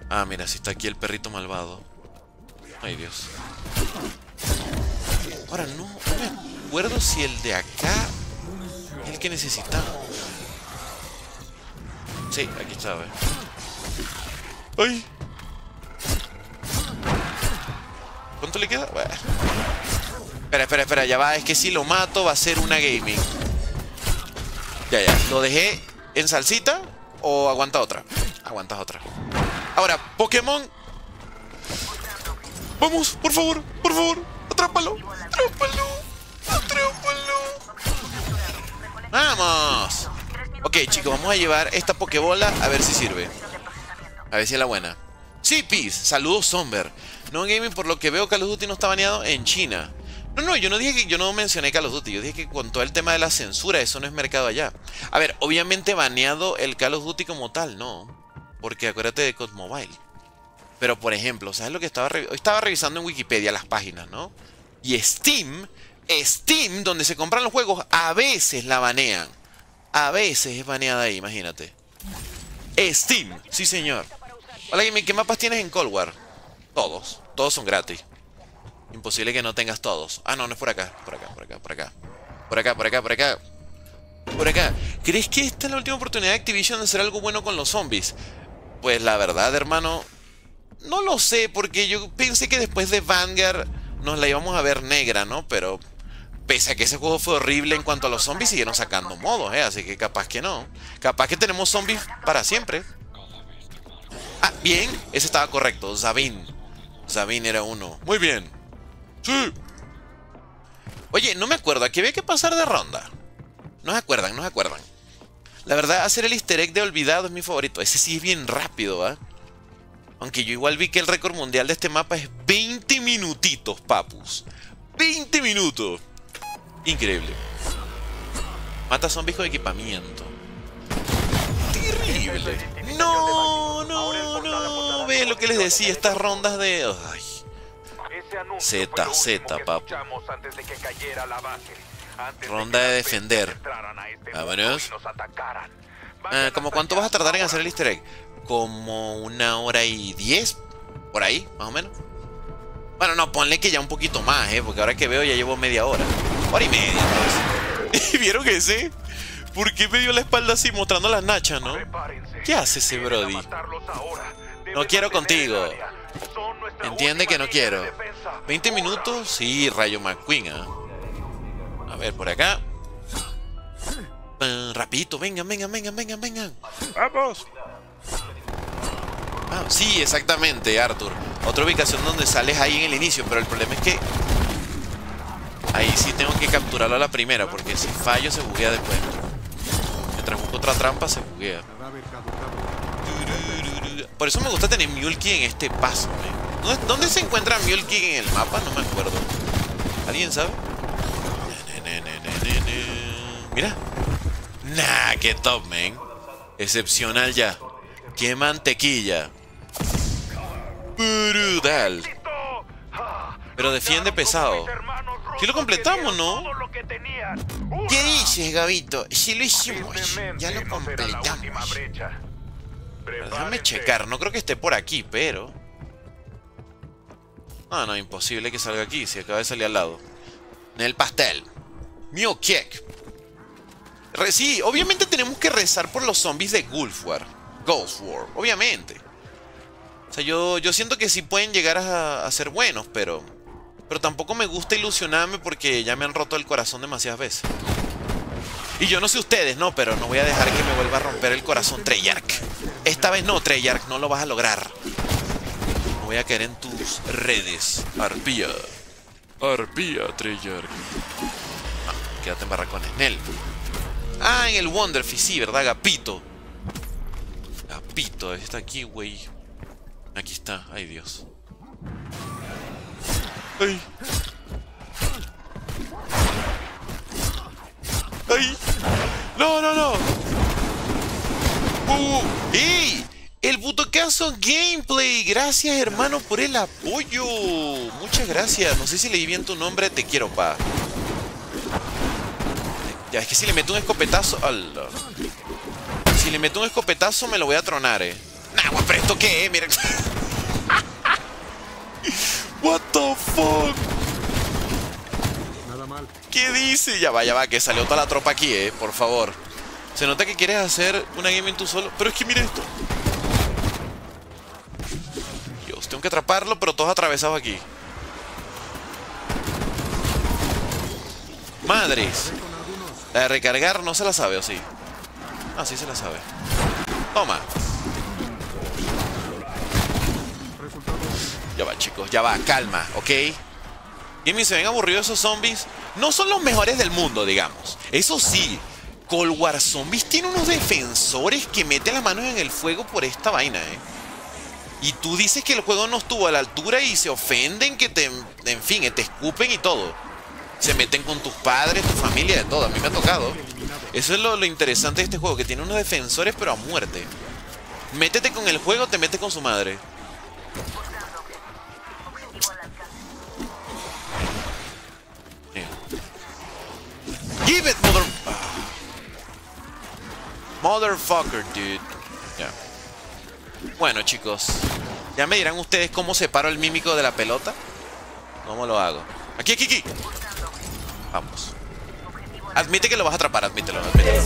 Ah, mira, si está aquí el perrito malvado. Ay, Dios. Ahora, no, me acuerdo si el de acá es el que necesitamos. Sí, aquí está, ¿ves? ¡Ay! ¿Cuánto le queda? Bueno. Espera, espera, espera, ya va. Es que si lo mato va a ser una gaming. Ya, ya. ¿Lo dejé en salsita o aguanta otra? Aguantas otra. Ahora, Pokémon. Vamos, por favor, por favor. Atrápalo. Atrápalo. Atrápalo. Vamos. Ok, chicos, vamos a llevar esta Pokébola a ver si sirve. A ver si es la buena. Sí, Peace. Saludos, Somber. No gaming, por lo que veo, Call of Duty no está baneado en China. No, no, yo no dije que yo no mencioné Call of Duty, yo dije que con todo el tema de la censura, eso no es mercado allá. A ver, obviamente baneado el Call of Duty como tal, no. Porque acuérdate de COD Mobile. Pero por ejemplo, ¿sabes lo que estaba estaba revisando en Wikipedia las páginas, ¿no? Y Steam, Steam, donde se compran los juegos, a veces la banean. A veces es baneada ahí, imagínate. Steam, sí señor. Hola, ¿qué mapas tienes en Cold War? Todos. Todos son gratis. Imposible que no tengas todos. Ah, no, no es por acá. Por acá, por acá, por acá. Por acá, por acá, por acá. Por acá. ¿Crees que esta es la última oportunidad de Activision de hacer algo bueno con los zombies? Pues la verdad, hermano, no lo sé, porque yo pensé que después de Vanguard nos la íbamos a ver negra, ¿no? Pero pese a que ese juego fue horrible en cuanto a los zombies, siguieron sacando modos, ¿eh? Así que capaz que no. Capaz que tenemos zombies para siempre. Ah, bien, ese estaba correcto, Zabin. Zabin era uno. Muy bien. Sí. Oye, no me acuerdo, aquí había que pasar de ronda. No se acuerdan, no se acuerdan. La verdad, hacer el easter egg de olvidado es mi favorito. Ese sí es bien rápido, ¿ah? Aunque yo igual vi que el récord mundial de este mapa es 20 minutitos, papus. 20 minutos. Increíble. Mata zombies con equipamiento. Terrible. No, no, no. Ve lo que les decía, estas rondas de... Ay. Z, Z, papu. Ronda de defender. Vámonos. Ah, ¿Cómo cuánto vas a tardar en hacer el easter egg? Como una hora y diez. Por ahí, más o menos. Bueno, no, ponle que ya un poquito más, ¿eh? Porque ahora que veo ya llevo media hora. Hora y media, pues. ¿Y vieron ese? ¿Por qué me dio la espalda así mostrando las nachas, no? ¿Qué hace ese Brody? No quiero contigo. Entiende que no quiero. ¿20 minutos? Sí, Rayo McQueen, ¿ah? A ver, por acá. rapidito, vengan, vengan, vengan, vengan, vengan. ¡Vamos! Ah, sí, exactamente, Arthur. Otra ubicación donde sales ahí en el inicio, pero el problema es que... Ahí sí tengo que capturarlo a la primera, porque si fallo se buguea después. Mientras busco otra trampa se buguea. Por eso me gusta tener Mulkey en este paso, ¿Dónde, se encuentra Mulkey en el mapa? No me acuerdo. ¿Alguien sabe? Mira. Nah, qué top, man. Excepcional ya. Qué mantequilla. Brutal. Pero defiende pesado. Si lo completamos, ¿no? ¿Qué dices, Gabito? Si lo hicimos, ya lo completamos. déjame checar, no creo que esté por aquí, pero... Ah, no, imposible que salga aquí, si acaba de salir al lado. En el pastel. Kick. Sí, obviamente tenemos que rezar por los zombies de Gulf War. Gulf War, obviamente. O sea, yo, yo siento que sí pueden llegar a, ser buenos, pero... Pero tampoco me gusta ilusionarme porque ya me han roto el corazón demasiadas veces. Y yo no sé ustedes, no, pero no voy a dejar que me vuelva a romper el corazón Treyarch. Esta vez no, Treyarch, no lo vas a lograr. No voy a caer en tus redes, arpía. Arpía Treyarch. Quédate en barracones. Nel. Ah, en el Wonderfy, sí, ¿verdad? Gapito. Gapito, está aquí, güey. Aquí está. Ay, Dios. Ay. ¡Ay! ¡No, no, no! ¡Uh! ¡Ey! El caso Gameplay. Gracias, hermano, por el apoyo. Muchas gracias. No sé si leí bien tu nombre. Te quiero, pa. Es que si le meto un escopetazo... Si le meto un escopetazo me lo voy a tronar, eh. Nah, pero ¿esto qué, eh? Mira. What the fuck? Nada mal. ¿Qué dice? Ya va, ya va, que salió toda la tropa aquí, eh. Por favor. Se nota que quieres hacer una game en tú solo. Pero es que mira esto. Dios, tengo que atraparlo, pero todos atravesados aquí. Madres. La de recargar no se la sabe, ¿o sí? Ah, sí se la sabe. Toma. Ya va, chicos, ya va, calma, ¿ok? Y se ven aburridos esos zombies. No son los mejores del mundo, digamos. Eso sí, Cold War Zombies tiene unos defensores que meten las manos en el fuego por esta vaina, ¿eh? Y tú dices que el juego no estuvo a la altura y se ofenden, que te, en fin, te escupen y todo. Se meten con tus padres, tu familia, de todo. A mí me ha tocado. Eso es lo, interesante de este juego, que tiene unos defensores pero a muerte. Métete con el juego, te metes con su madre. Give it, mother... Motherfucker, dude. Ya. Bueno, chicos. Ya me dirán ustedes cómo separo el mímico de la pelota. ¿Cómo lo hago? Aquí, aquí, aquí. Vamos. Admite que lo vas a atrapar, admítelo, admítelo.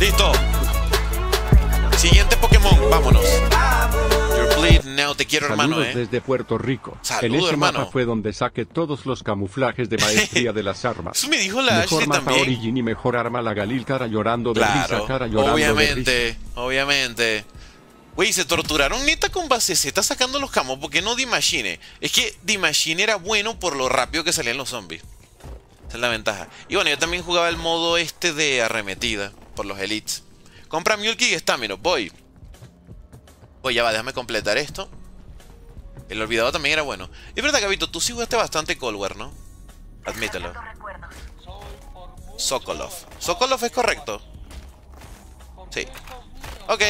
Listo. Siguiente Pokémon, vámonos. Your bleed now, te quiero hermano, eh. desde Puerto Rico. Saludos, en ese hermano. mapa fue donde saqué todos los camuflajes de maestría de las armas. Eso me dijo la mejor Ashley mapa también. Origin y mejor arma la Galil cara llorando de Claro, risa, cara llorando obviamente, de risa. obviamente. Güey, se torturaron neta con base Z sacando los camos. porque no D-Machine? Es que D-Machine era bueno por lo rápido que salían los zombies. Esa es la ventaja. Y bueno, yo también jugaba el modo este de arremetida por los elites. Compra Mulky y Stamina, voy. Voy, ya va, déjame completar esto. El olvidado también era bueno. Es verdad, Gabito, tú sí jugaste bastante Cold War, ¿no? Admítelo. Sokolov. ¿Sokolov es correcto? Sí. Ok.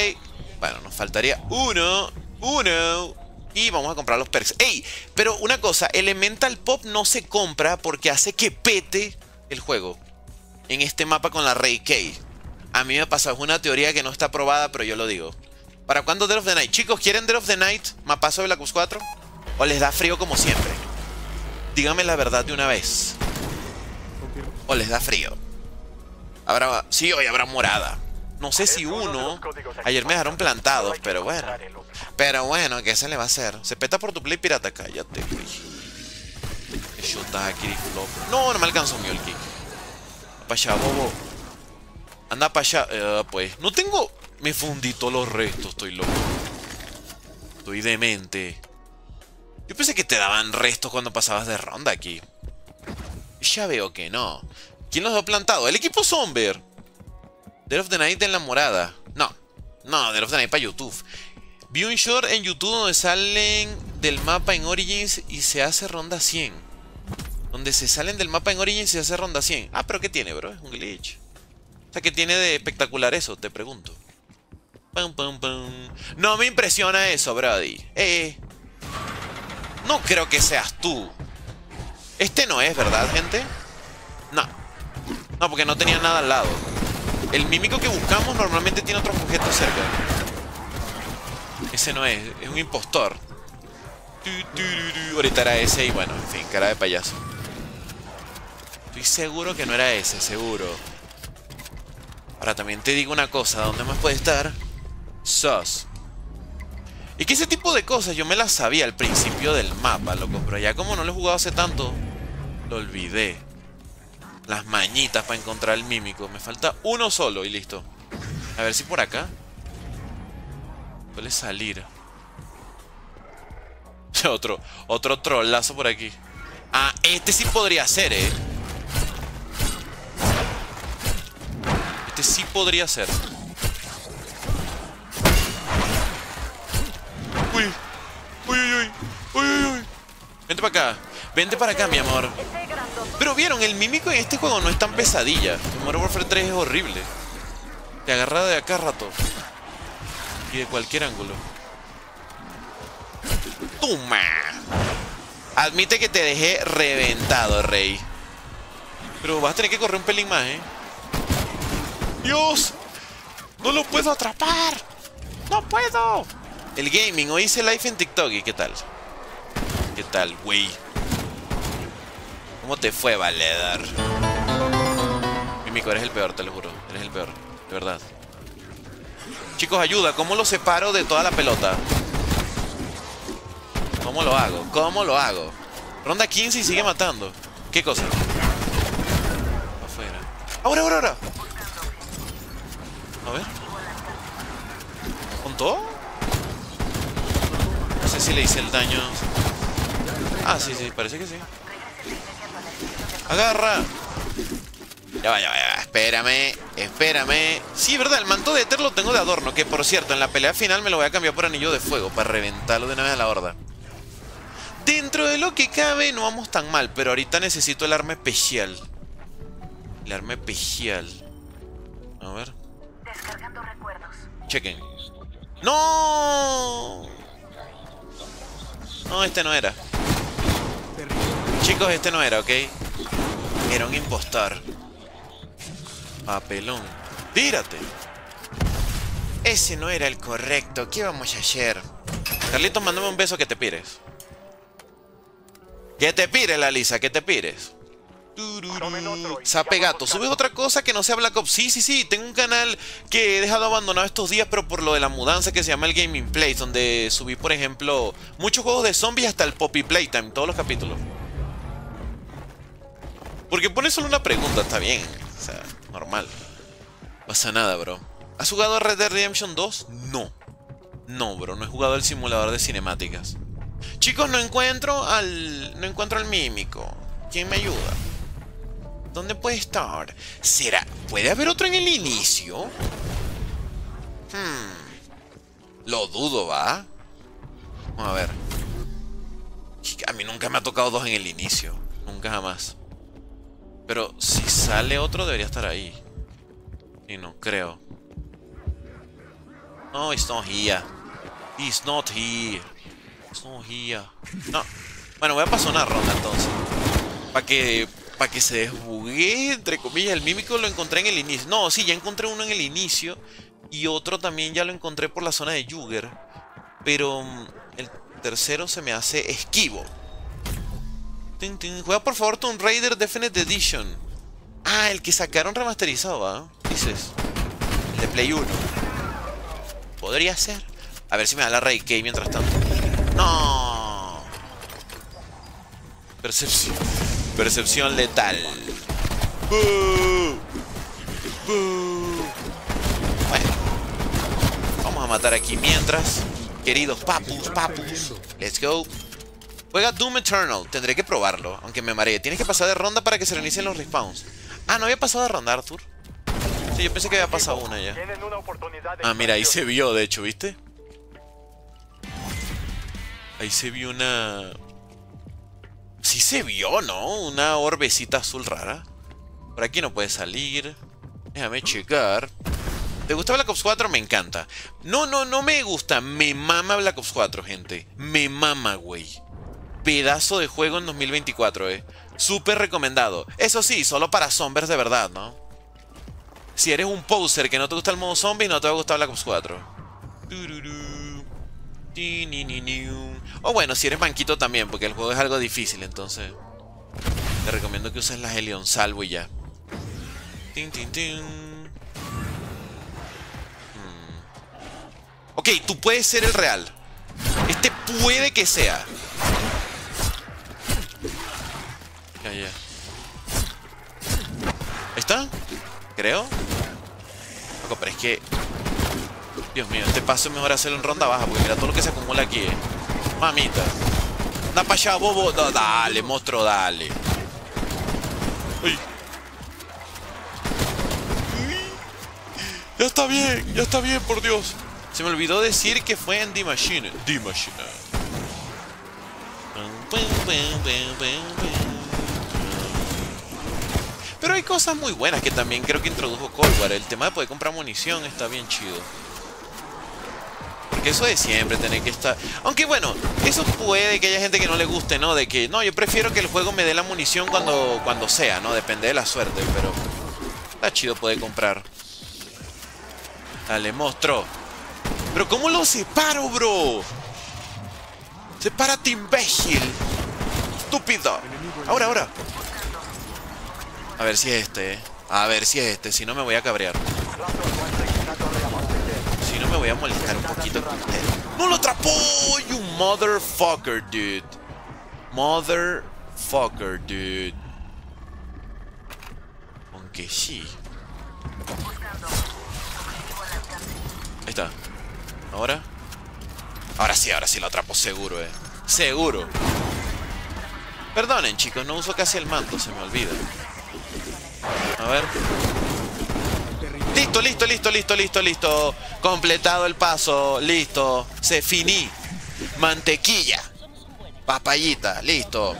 Bueno, nos faltaría uno. Uno. Y vamos a comprar los perks. ¡Ey! Pero una cosa, Elemental Pop no se compra porque hace que pete el juego. En este mapa con la Ray K. A mí me pasa, es una teoría que no está probada, pero yo lo digo. ¿Para cuándo Dead of the Night? Chicos, ¿quieren Dead of the Night? ¿Mapazo de la Cus 4? ¿O les da frío como siempre? Díganme la verdad de una vez. ¿O les da frío? Habrá... Sí, hoy habrá morada. No sé si uno... Ayer me dejaron plantados, pero bueno. Pero bueno, ¿qué se le va a hacer? Se peta por tu play pirata. Cállate, güey. No, no me alcanzó mi kick. Pa' allá, bobo. Anda para allá. Eh, pues, no tengo... Me fundí todos los restos, estoy loco. Estoy demente. Yo pensé que te daban restos cuando pasabas de ronda aquí. Ya veo que no. ¿Quién los ha plantado? El equipo Somber. Dead of the Night en la morada. No. No, Dead of the Night para YouTube. Vi un short en YouTube donde salen del mapa en Origins y se hace ronda 100. Donde se salen del mapa en Origins y se hace ronda 100. Ah, pero ¿qué tiene, bro? Es un glitch. O sea, ¿qué tiene de espectacular eso? Te pregunto. Pum, pum. No me impresiona eso, Brody. Eh. No creo que seas tú. Este no es, ¿verdad, gente? No. No, porque no tenía nada al lado. El mímico que buscamos normalmente tiene otro objeto cerca. Ese no es, es un impostor. Ahorita era ese y bueno, en fin, cara de payaso. Estoy seguro que no era ese, seguro. Ahora también te digo una cosa, ¿dónde más puede estar? Sus. Y que ese tipo de cosas yo me las sabía al principio del mapa, loco. Pero ya como no lo he jugado hace tanto, lo olvidé. Las mañitas para encontrar el mímico. Me falta uno solo y listo. A ver si por acá. Suele salir. Otro, otro trollazo por aquí. Ah, este sí podría ser, ¿eh? Este sí podría ser. Uy, uy, uy, uy, uy, uy. Vente para acá. Vente para acá, mi amor. Pero vieron, el mímico en este juego no es tan pesadilla. Modern Warfare 3 es horrible. Te agarra de acá rato. Y de cualquier ángulo. ¡Toma! Admite que te dejé reventado, rey. Pero vas a tener que correr un pelín más, ¿eh? ¡Dios! ¡No lo puedo atrapar! ¡No puedo! El gaming, hoy hice live en TikTok y ¿qué tal? ¿Qué tal, güey? ¿Cómo te fue, Valedar? Mimico, eres el peor, te lo juro. Eres el peor, de verdad. Chicos, ayuda. ¿Cómo lo separo de toda la pelota? ¿Cómo lo hago? ¿Cómo lo hago? Ronda 15 y sigue matando. ¿Qué cosa? Afuera. ¡Ahora, ahora, ahora! A ver. ¿Contó? No sé si le hice el daño. Ah, sí, sí, parece que sí. ¡Agarra! Ya va, ya va, ya va. Espérame, espérame. Sí, verdad, el manto de Ether lo tengo de adorno. Que por cierto, en la pelea final me lo voy a cambiar por anillo de fuego. Para reventarlo de una vez a la horda. Dentro de lo que cabe no vamos tan mal, pero ahorita necesito el arma especial. El arma especial. A ver. Descargando recuerdos. Chequen. ¡No! No, este no era. Chicos, este no era, ¿ok? Era un impostor. Papelón. ¡Tírate! Ese no era el correcto. ¿Qué vamos a hacer? Carlitos, mándame un beso que te pires. Que te pires, la Lisa, que te pires. Sape gato, subes otra cosa que no sea Black Ops. Sí, sí, sí, tengo un canal que he dejado abandonado estos días, pero por lo de la mudanza que se llama el Gaming Place, donde subí, por ejemplo, muchos juegos de zombies hasta el Poppy Playtime, todos los capítulos. Porque pone solo una pregunta, está bien. O sea, normal. No pasa nada, bro. ¿Has jugado Red Dead Redemption 2? No. No, bro, no he jugado el simulador de cinemáticas. Chicos, no encuentro al... No encuentro al mímico. ¿Quién me ayuda? ¿Dónde puede estar? ¿Será? ¿Puede haber otro en el inicio? Hmm. Lo dudo, ¿va? Vamos a ver. A mí nunca me ha tocado dos en el inicio. Nunca jamás. Pero si sale otro debería estar ahí. Y no creo. No, it's not here. It's not here. No. Bueno, voy a pasar una ronda entonces. Para que, para que se desbugue, entre comillas. El mímico lo encontré en el inicio. No, sí, ya encontré uno en el inicio. Y otro también ya lo encontré por la zona de Juger. Pero mm, el tercero se me hace esquivo. Juega por favor Tomb Raider Definite Edition. Ah, el que sacaron remasterizado, ¿ah? Dices. El de Play 1. Podría ser. A ver si me da la Ray K mientras tanto. No. Percepción. Percepción letal. Bueno. Vamos a matar aquí mientras. Queridos papus, papus. Let's go. Juega Doom Eternal. Tendré que probarlo, aunque me maree. Tienes que pasar de ronda para que se reinicien los respawns. Ah, ¿no había pasado de ronda, Arthur? Sí, yo pensé que había pasado una ya. Ah, mira, ahí se vio, de hecho, ¿viste? Ahí se vio una... Sí se vio, ¿no? Una orbecita azul rara. Por aquí no puede salir. Déjame checar. ¿Te gusta Black Ops 4? Me encanta. No, no, no me gusta. Me mama Black Ops 4, gente. Me mama, güey. Pedazo de juego en 2024, eh. Súper recomendado. Eso sí, solo para zombies de verdad, ¿no? Si eres un poser que no te gusta el modo zombie, no te va a gustar Black Ops 4. O bueno, si eres banquito también, porque el juego es algo difícil, entonces... Te recomiendo que uses la Helion Salvo y ya. Hmm. Ok, tú puedes ser el real. Este puede que sea. Ya. ¿Está? Creo. pero es que Dios mío, este paso es mejor hacerlo en ronda baja, porque mira todo lo que se acumula aquí, eh. Mamita. Anda para allá, bobo. dale, monstruo, dale. Ya está bien, ya está bien, por Dios. Se me olvidó decir que fue en The Machine. The Machine. Pero hay cosas muy buenas que también creo que introdujo Cold War. El tema de poder comprar munición está bien chido. Porque eso de siempre tener que estar... Aunque bueno, eso puede que haya gente que no le guste, ¿no? De que, no, yo prefiero que el juego me dé la munición cuando, cuando sea, ¿no? Depende de la suerte, pero... Está chido poder comprar. Dale, monstruo. Pero ¿cómo lo separo, bro? Sepárate, imbécil. Estúpido. Ahora, ahora. A ver si es este, eh. A ver si es este. Si no me voy a cabrear. Si no me voy a molestar un poquito ¡No lo atrapó! You motherfucker, dude. Motherfucker, dude. Aunque sí. Ahí está. ¿Ahora? Ahora sí, ahora sí lo atrapo seguro, eh. Seguro. Perdonen, chicos, no uso casi el manto, se me olvida. A ver. Listo, listo, listo, listo, listo, listo. Completado el paso. Listo. Se finí. Mantequilla. Papayita. Listo.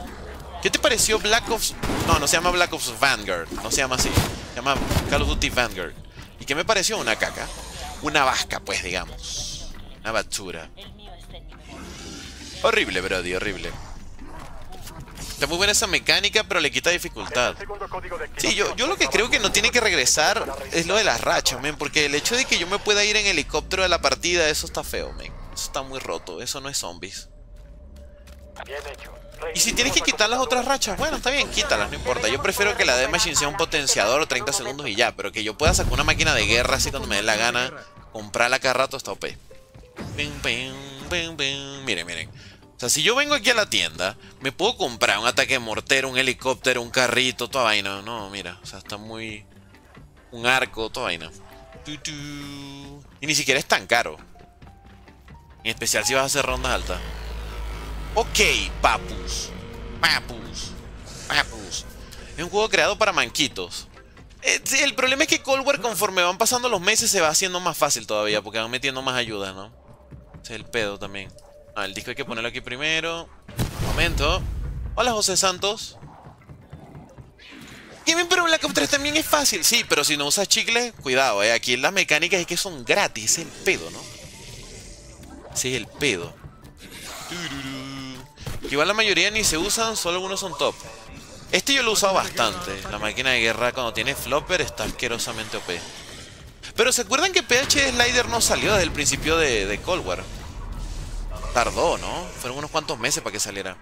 ¿Qué te pareció Black Ops? No, no se llama Black Ops Vanguard. No se llama así. Se llama Call of Duty Vanguard. ¿Y qué me pareció? Una caca. Una vasca, pues, digamos. Una basura. Horrible, Brody, horrible. Está muy buena esa mecánica, pero le quita dificultad. Sí, yo, yo lo que creo que no tiene que regresar es lo de las rachas, men. Porque el hecho de que yo me pueda ir en helicóptero de la partida, eso está feo, men. Eso está muy roto. Eso no es zombies. Y si tienes que quitar las otras rachas, bueno, está bien, quítalas, no importa. Yo prefiero que la de Machine sea un potenciador o 30 segundos y ya. Pero que yo pueda sacar una máquina de guerra así cuando me dé la gana, comprarla cada rato, está OP. Miren, miren. O sea, si yo vengo aquí a la tienda, me puedo comprar un ataque mortero, un helicóptero, un carrito, toda vaina. No, mira, o sea, está muy... Un arco, toda vaina. Y ni siquiera es tan caro. En especial si vas a hacer rondas altas. Ok, papus. Papus. Papus. Es un juego creado para manquitos. Eh, el problema es que Cold War conforme van pasando los meses se va haciendo más fácil todavía porque van metiendo más ayudas, ¿no? Ese es el pedo también. Ah, el disco hay que ponerlo aquí primero. Momento. Hola, José Santos. bien, pero Black Ops 3 también es fácil. Sí, pero si no usas chicle, cuidado, eh. Aquí las mecánicas es que son gratis. es el pedo, ¿no? Ese es el pedo. Igual la mayoría ni se usan, solo algunos son top. Este yo lo he usado bastante. La máquina de guerra cuando tiene flopper está asquerosamente OP. Pero ¿se acuerdan que PH Slider no salió desde el principio de, de Cold War? Tardó, ¿no? Fueron unos cuantos meses para que saliera.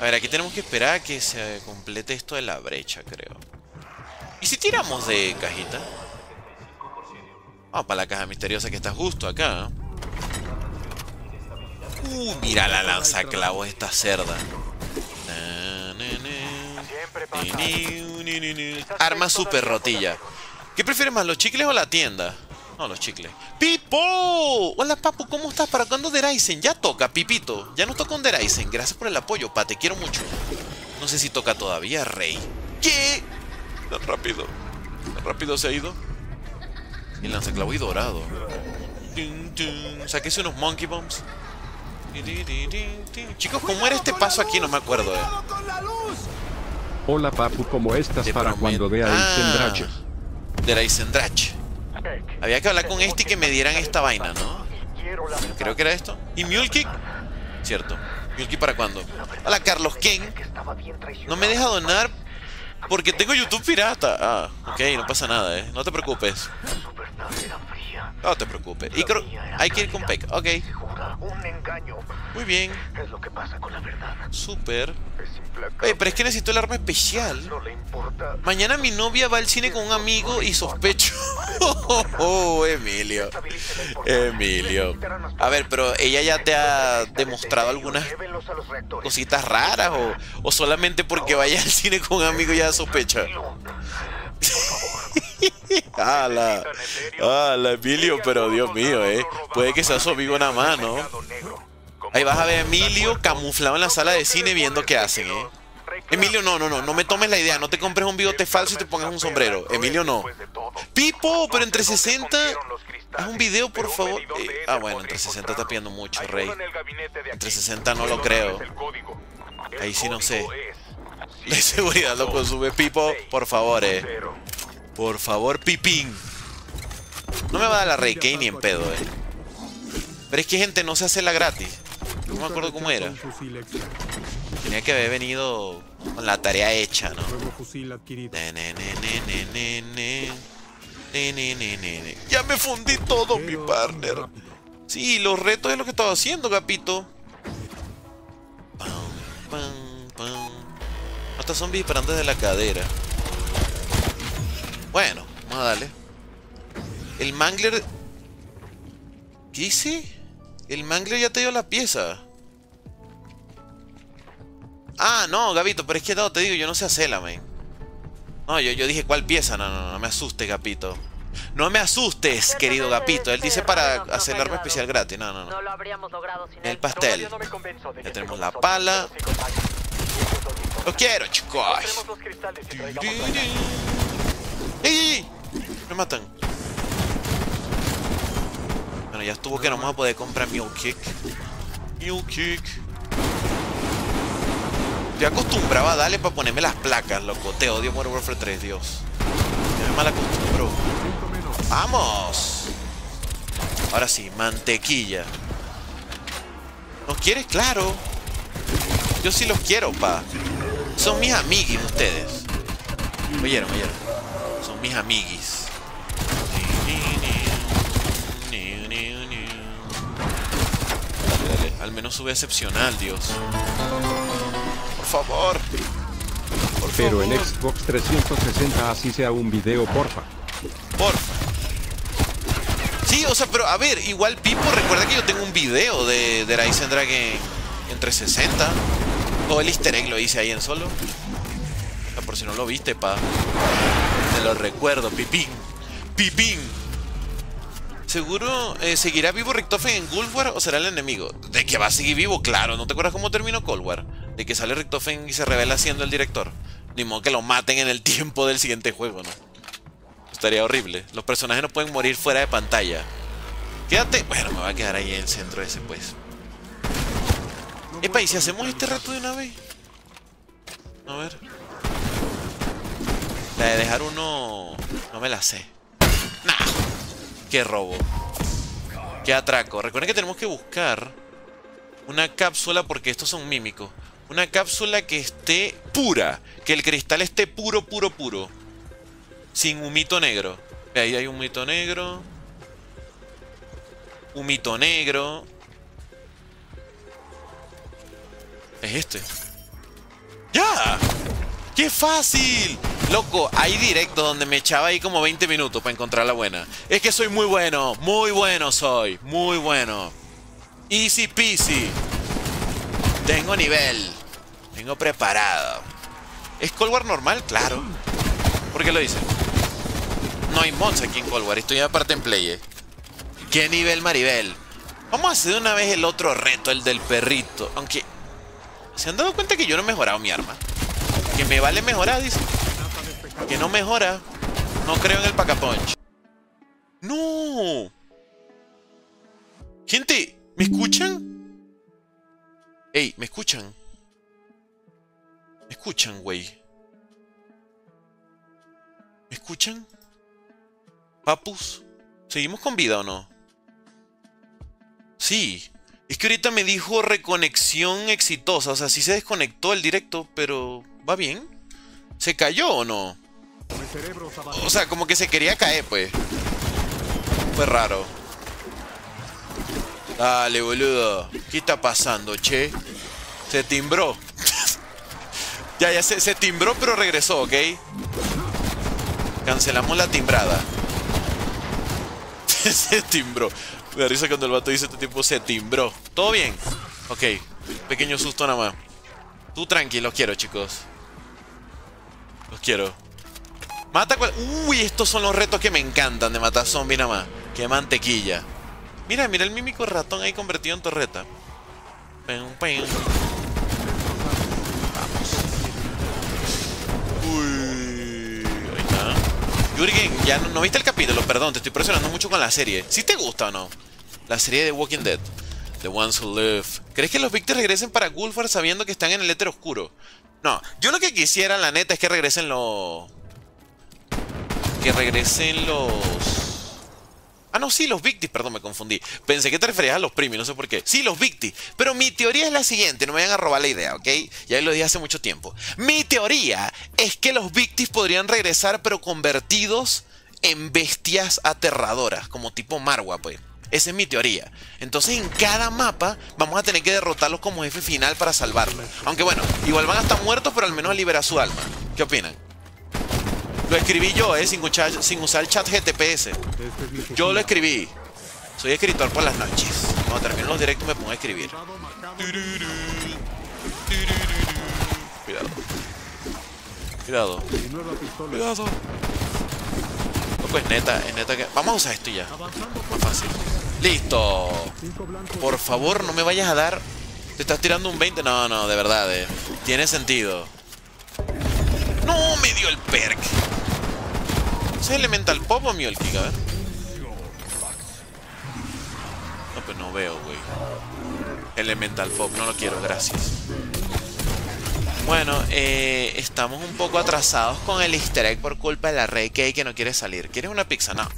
A ver, aquí tenemos que esperar a que se complete esto de la brecha, creo. ¿Y si tiramos de cajita? Vamos para la caja misteriosa que está justo acá. Uh, mira la lanza clavos esta cerda. Arma super rotilla. ¿Qué prefieres más, los chicles o la tienda? No, los chicles. ¡Pipo! Hola, papu, ¿cómo estás? ¿Para cuándo Deraisen? Ya toca, Pipito. Ya nos toca un Deraisen. Gracias por el apoyo, pa. Te quiero mucho. No sé si toca todavía, Rey. ¿Qué? Tan rápido. Tan rápido se ha ido. El lanzaclavo y dorado. Saquese unos Monkey Bombs. Chicos, ¿cómo era este paso aquí? No me acuerdo, eh. Hola, papu, ¿cómo estás para cuando vea el Sendrache? De la Isendrach. Había que hablar con este y que me dieran esta vaina, ¿no? Creo que era esto. ¿Y Mulkey? Cierto. ¿Mulkey para cuándo? Hola, Carlos Ken. No me deja donar porque tengo YouTube pirata. Ah, ok, no pasa nada, ¿eh? No te preocupes. No te preocupes. Y creo... Hay que ir con Peck. Ok. Muy bien. Es lo que pasa con la verdad. Súper. Oye, pero es que necesito el arma especial. Mañana mi novia va al cine con un amigo y sospecho. oh, Emilio. Emilio. A ver, pero ella ya te ha demostrado algunas cositas raras o, o solamente porque vaya al cine con un amigo ya sospecha. Ala, ala, Emilio, pero Dios mío, eh. Puede que sea su amigo nada más, ¿no? Ahí vas a ver a Emilio camuflado en la sala de cine viendo qué hacen, eh. Emilio, no, no, no, no me tomes la idea. No te compres un bigote falso y te pongas un sombrero. Emilio, no. Pipo, pero entre 60. Haz un video, por favor. Eh, ah, bueno, entre 60 está pidiendo mucho, Rey. Entre 60 no lo creo. Ahí sí no sé. De seguridad lo consume Pipo, por favor, eh. Por favor, Pipín. No me va a dar la Rey Kane ni en pedo, eh. Pero es que gente no se hace la gratis. No me acuerdo cómo era. Tenía que haber venido con la tarea hecha, ¿no? Ya me fundí todo, mi partner. Sí, los retos es lo que estaba haciendo, capito. Hasta zombies disparando desde la cadera. Bueno, vamos a darle. El mangler... ¿Qué hice? El mangler ya te dio la pieza. Ah, no, Gabito, pero es que no, te digo, yo no sé hacerla, man. No, yo, yo dije, ¿cuál pieza? No, no, no me asustes, Gapito. No me asustes, querido Gapito. Él dice para hacer el arma especial gratis. No, no, no. El pastel. Ya tenemos la pala. Lo quiero, chicos. ¡Ey! Me matan. Bueno, ya estuvo que no vamos a poder comprar Mule Kick. Mule Kick. Estoy acostumbrado a darle para ponerme las placas, loco. Te odio Modern Warfare 3, Dios. Ya me mal acostumbro. ¡Vamos! Ahora sí, mantequilla. ¿Los quieres? Claro. Yo sí los quiero, pa. Son mis amiguis ustedes. Oyeron, oyeron. Son mis amiguis. Al menos sube excepcional, Dios favor. Pero en Xbox 360 así sea un video, porfa. Porfa. Sí, o sea, pero a ver, igual Pipo, recuerda que yo tengo un video de, de Ryzen Dragon en 360. Todo el easter egg lo hice ahí en solo. O sea, por si no lo viste, pa. Te lo recuerdo, Pipín. Pipín. ¿Seguro eh, seguirá vivo Richtofen en Gulf War o será el enemigo? De que va a seguir vivo, claro. ¿No te acuerdas cómo terminó Cold War? de que sale Richtofen y se revela siendo el director. Ni modo que lo maten en el tiempo del siguiente juego, ¿no? Estaría horrible. Los personajes no pueden morir fuera de pantalla. Quédate. Bueno, me va a quedar ahí en el centro ese, pues. Epa, ¿y si hacemos este reto de una vez? A ver. La de dejar uno... No me la sé. Qué robo. Qué atraco. Recuerden que tenemos que buscar una cápsula porque estos son mímicos. Una cápsula que esté pura. Que el cristal esté puro, puro, puro. Sin humito negro. Ahí hay un humito negro. Humito negro. Es este. ¡Ya! ¡Qué fácil! Loco, hay directo donde me echaba ahí como 20 minutos para encontrar la buena. Es que soy muy bueno, muy bueno soy, muy bueno. Easy peasy. Tengo nivel. Tengo preparado. ¿Es Cold War normal? Claro. ¿Por qué lo dice? No hay mods aquí en Cold War. Estoy aparte en play. Eh. ¿Qué nivel Maribel? Vamos a hacer de una vez el otro reto, el del perrito. Aunque... ¿Se han dado cuenta que yo no he mejorado mi arma? Que me vale mejorar, dice. Que no mejora. No creo en el pacapunch. ¡No! Gente, ¿me escuchan? Ey, ¿me escuchan? ¿Me escuchan, güey? ¿Me escuchan? Papus, ¿seguimos con vida o no? Sí. Es que ahorita me dijo reconexión exitosa. O sea, sí se desconectó el directo, pero ¿va bien? ¿Se cayó o no? O sea, como que se quería caer, pues. Fue raro. Dale, boludo. ¿Qué está pasando, che? Se timbró. ya, ya se, se timbró, pero regresó, ¿ok? Cancelamos la timbrada. se timbró. Me da risa cuando el vato dice este tipo se timbró. ¿Todo bien? Ok. Pequeño susto nada más. Tú tranqui, los quiero, chicos. Los quiero. Mata cual... Uy, estos son los retos que me encantan de matar zombies nada más. Qué mantequilla. Mira, mira el mímico ratón ahí convertido en torreta. Vamos. Uy. Ahí está. Jürgen, ya no, viste el capítulo, perdón, te estoy presionando mucho con la serie. ¿Sí te gusta o no? La serie de Walking Dead. The Ones Who Live. ¿Crees que los Victims regresen para Gulfar sabiendo que están en el éter oscuro? No, yo lo que quisiera, la neta, es que regresen los... Que regresen los... Ah, no, sí, los Victis, perdón, me confundí. Pensé que te referías a los Primi, no sé por qué. Sí, los Victis. Pero mi teoría es la siguiente, no me vayan a robar la idea, ¿ok? Ya lo dije hace mucho tiempo. Mi teoría es que los Victis podrían regresar, pero convertidos en bestias aterradoras, como tipo Marwa, pues. Esa es mi teoría. Entonces en cada mapa vamos a tener que derrotarlos como jefe final para salvarlo. Aunque bueno, igual van a estar muertos, pero al menos liberar su alma. ¿Qué opinan? Lo escribí yo, eh, sin, sin usar el chat GTPS. Yo lo escribí. Soy escritor por las noches. Cuando termino los directos me pongo a escribir. Cuidado. Cuidado. Cuidado. pues neta, es neta que... Vamos a usar esto ya. Más fácil. Listo. Por favor, no me vayas a dar... ¿Te estás tirando un 20? No, no, de verdad, eh. Tiene sentido. No, me dio el perk. ¿Es Elemental Pop o Mjolnir? A ver. No, pues no veo, güey. Elemental Pop, no lo quiero, gracias. Bueno, eh, estamos un poco atrasados con el easter egg por culpa de la Rey K que no quiere salir. ¿Quieres una pizza? No.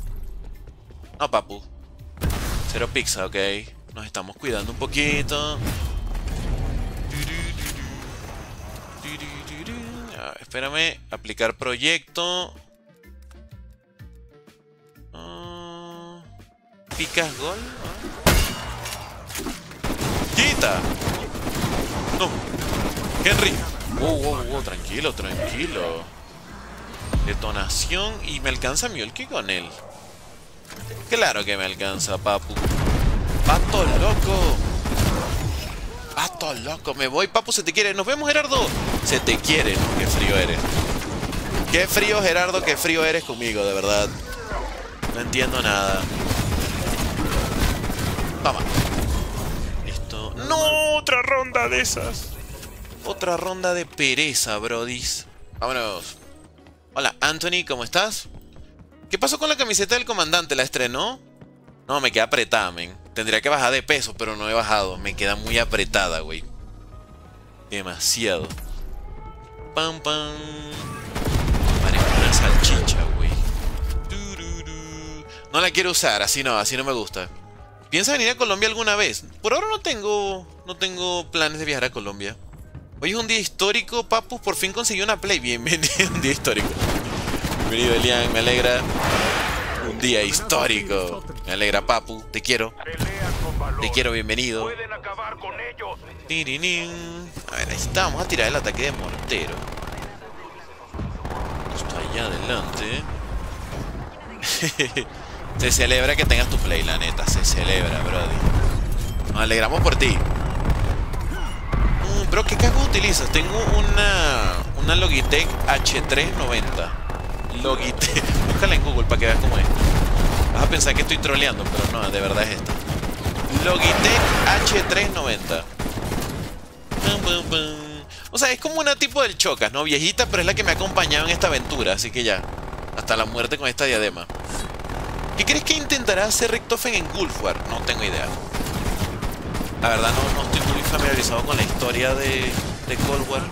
No, papu. Cero pizza, ok. Nos estamos cuidando un poquito. Espérame, aplicar proyecto. Uh, ¿Picas gol? ¡Quita! No. Henry. Wow, wow, wow, tranquilo, tranquilo. Detonación y me alcanza Mjolki con él. Claro que me alcanza, papu. Pato loco. Pato loco. Me voy, papu, se te quiere. Nos vemos, Gerardo. Se te quiere, Qué frío eres. Qué frío, Gerardo, qué frío eres conmigo, de verdad. No entiendo nada. Toma. Listo. ¡No! Otra ronda de esas. Otra ronda de pereza, brodis. Vámonos. Hola, Anthony, ¿cómo estás? ¿Qué pasó con la camiseta del comandante? ¿La estrenó? No, me queda apretada, men. Tendría que bajar de peso, pero no he bajado. Me queda muy apretada, güey. Demasiado. Pam, pam. Parece una salchicha, güey. No la quiero usar, así no, así no me gusta. ¿Piensa venir a Colombia alguna vez? Por ahora no tengo, no tengo planes de viajar a Colombia. Hoy es un día histórico, Papus. Por fin conseguí una play. Bienvenido, un día histórico. Bienvenido, Elian, me alegra. Día histórico. Me alegra, Papu. Te quiero. Te quiero, bienvenido. A ver, ahí está. Vamos a tirar el ataque de mortero. Está allá adelante. se celebra que tengas tu play, la neta. Se celebra, brody. Nos alegramos por ti. Mm, bro, ¿qué cago utilizas? Tengo una, una Logitech H390. Logitech. Búscala en Google para que veas cómo es. Vas a pensar que estoy troleando, pero no, de verdad es esta. Logitech H390. O sea, es como una tipo del Chocas, ¿no? Viejita, pero es la que me ha acompañado en esta aventura, así que ya. Hasta la muerte con esta diadema. ¿Qué crees que intentará hacer Richtofen en Gulfwar? No tengo idea. La verdad no, estoy muy familiarizado con la historia de, de Cold War.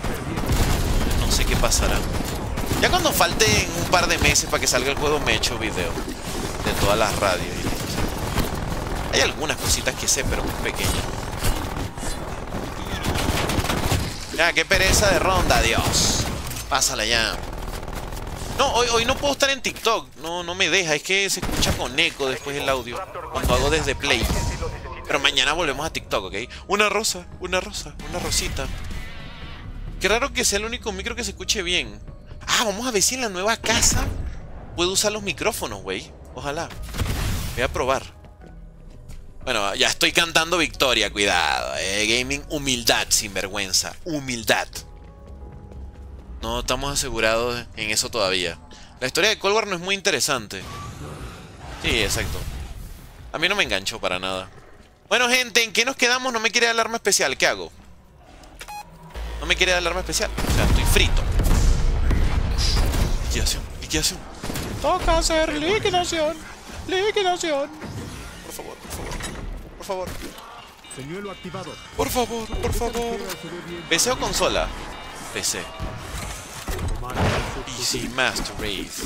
No sé qué pasará. Ya cuando falte un par de meses para que salga el juego me echo video de todas las radios Hay algunas cositas que sé, pero muy pequeñas. Ya, qué pereza de ronda, Dios. Pásala ya. No, hoy, hoy no puedo estar en TikTok. No, no me deja. Es que se escucha con eco después el audio. Cuando hago desde Play. Pero mañana volvemos a TikTok, ¿ok? Una rosa, una rosa, una rosita. Qué raro que sea el único micro que se escuche bien. Ah, vamos a ver si en la nueva casa puedo usar los micrófonos, güey. Ojalá. Voy a probar. Bueno, ya estoy cantando victoria, cuidado. Eh. Gaming, humildad, sin vergüenza. Humildad. No estamos asegurados en eso todavía. La historia de Cold War no es muy interesante. Sí, exacto. A mí no me enganchó para nada. Bueno, gente, ¿en qué nos quedamos? No me quiere alarma especial. ¿Qué hago? No me quiere alarma especial. O sea, estoy frito. Liquidación, liquidación. Toca hacer liquidación. Liquidación. Por favor, por favor. Por favor. Señuelo activado. Por favor, por favor. ¿PC o consola? PC. PC Master Race.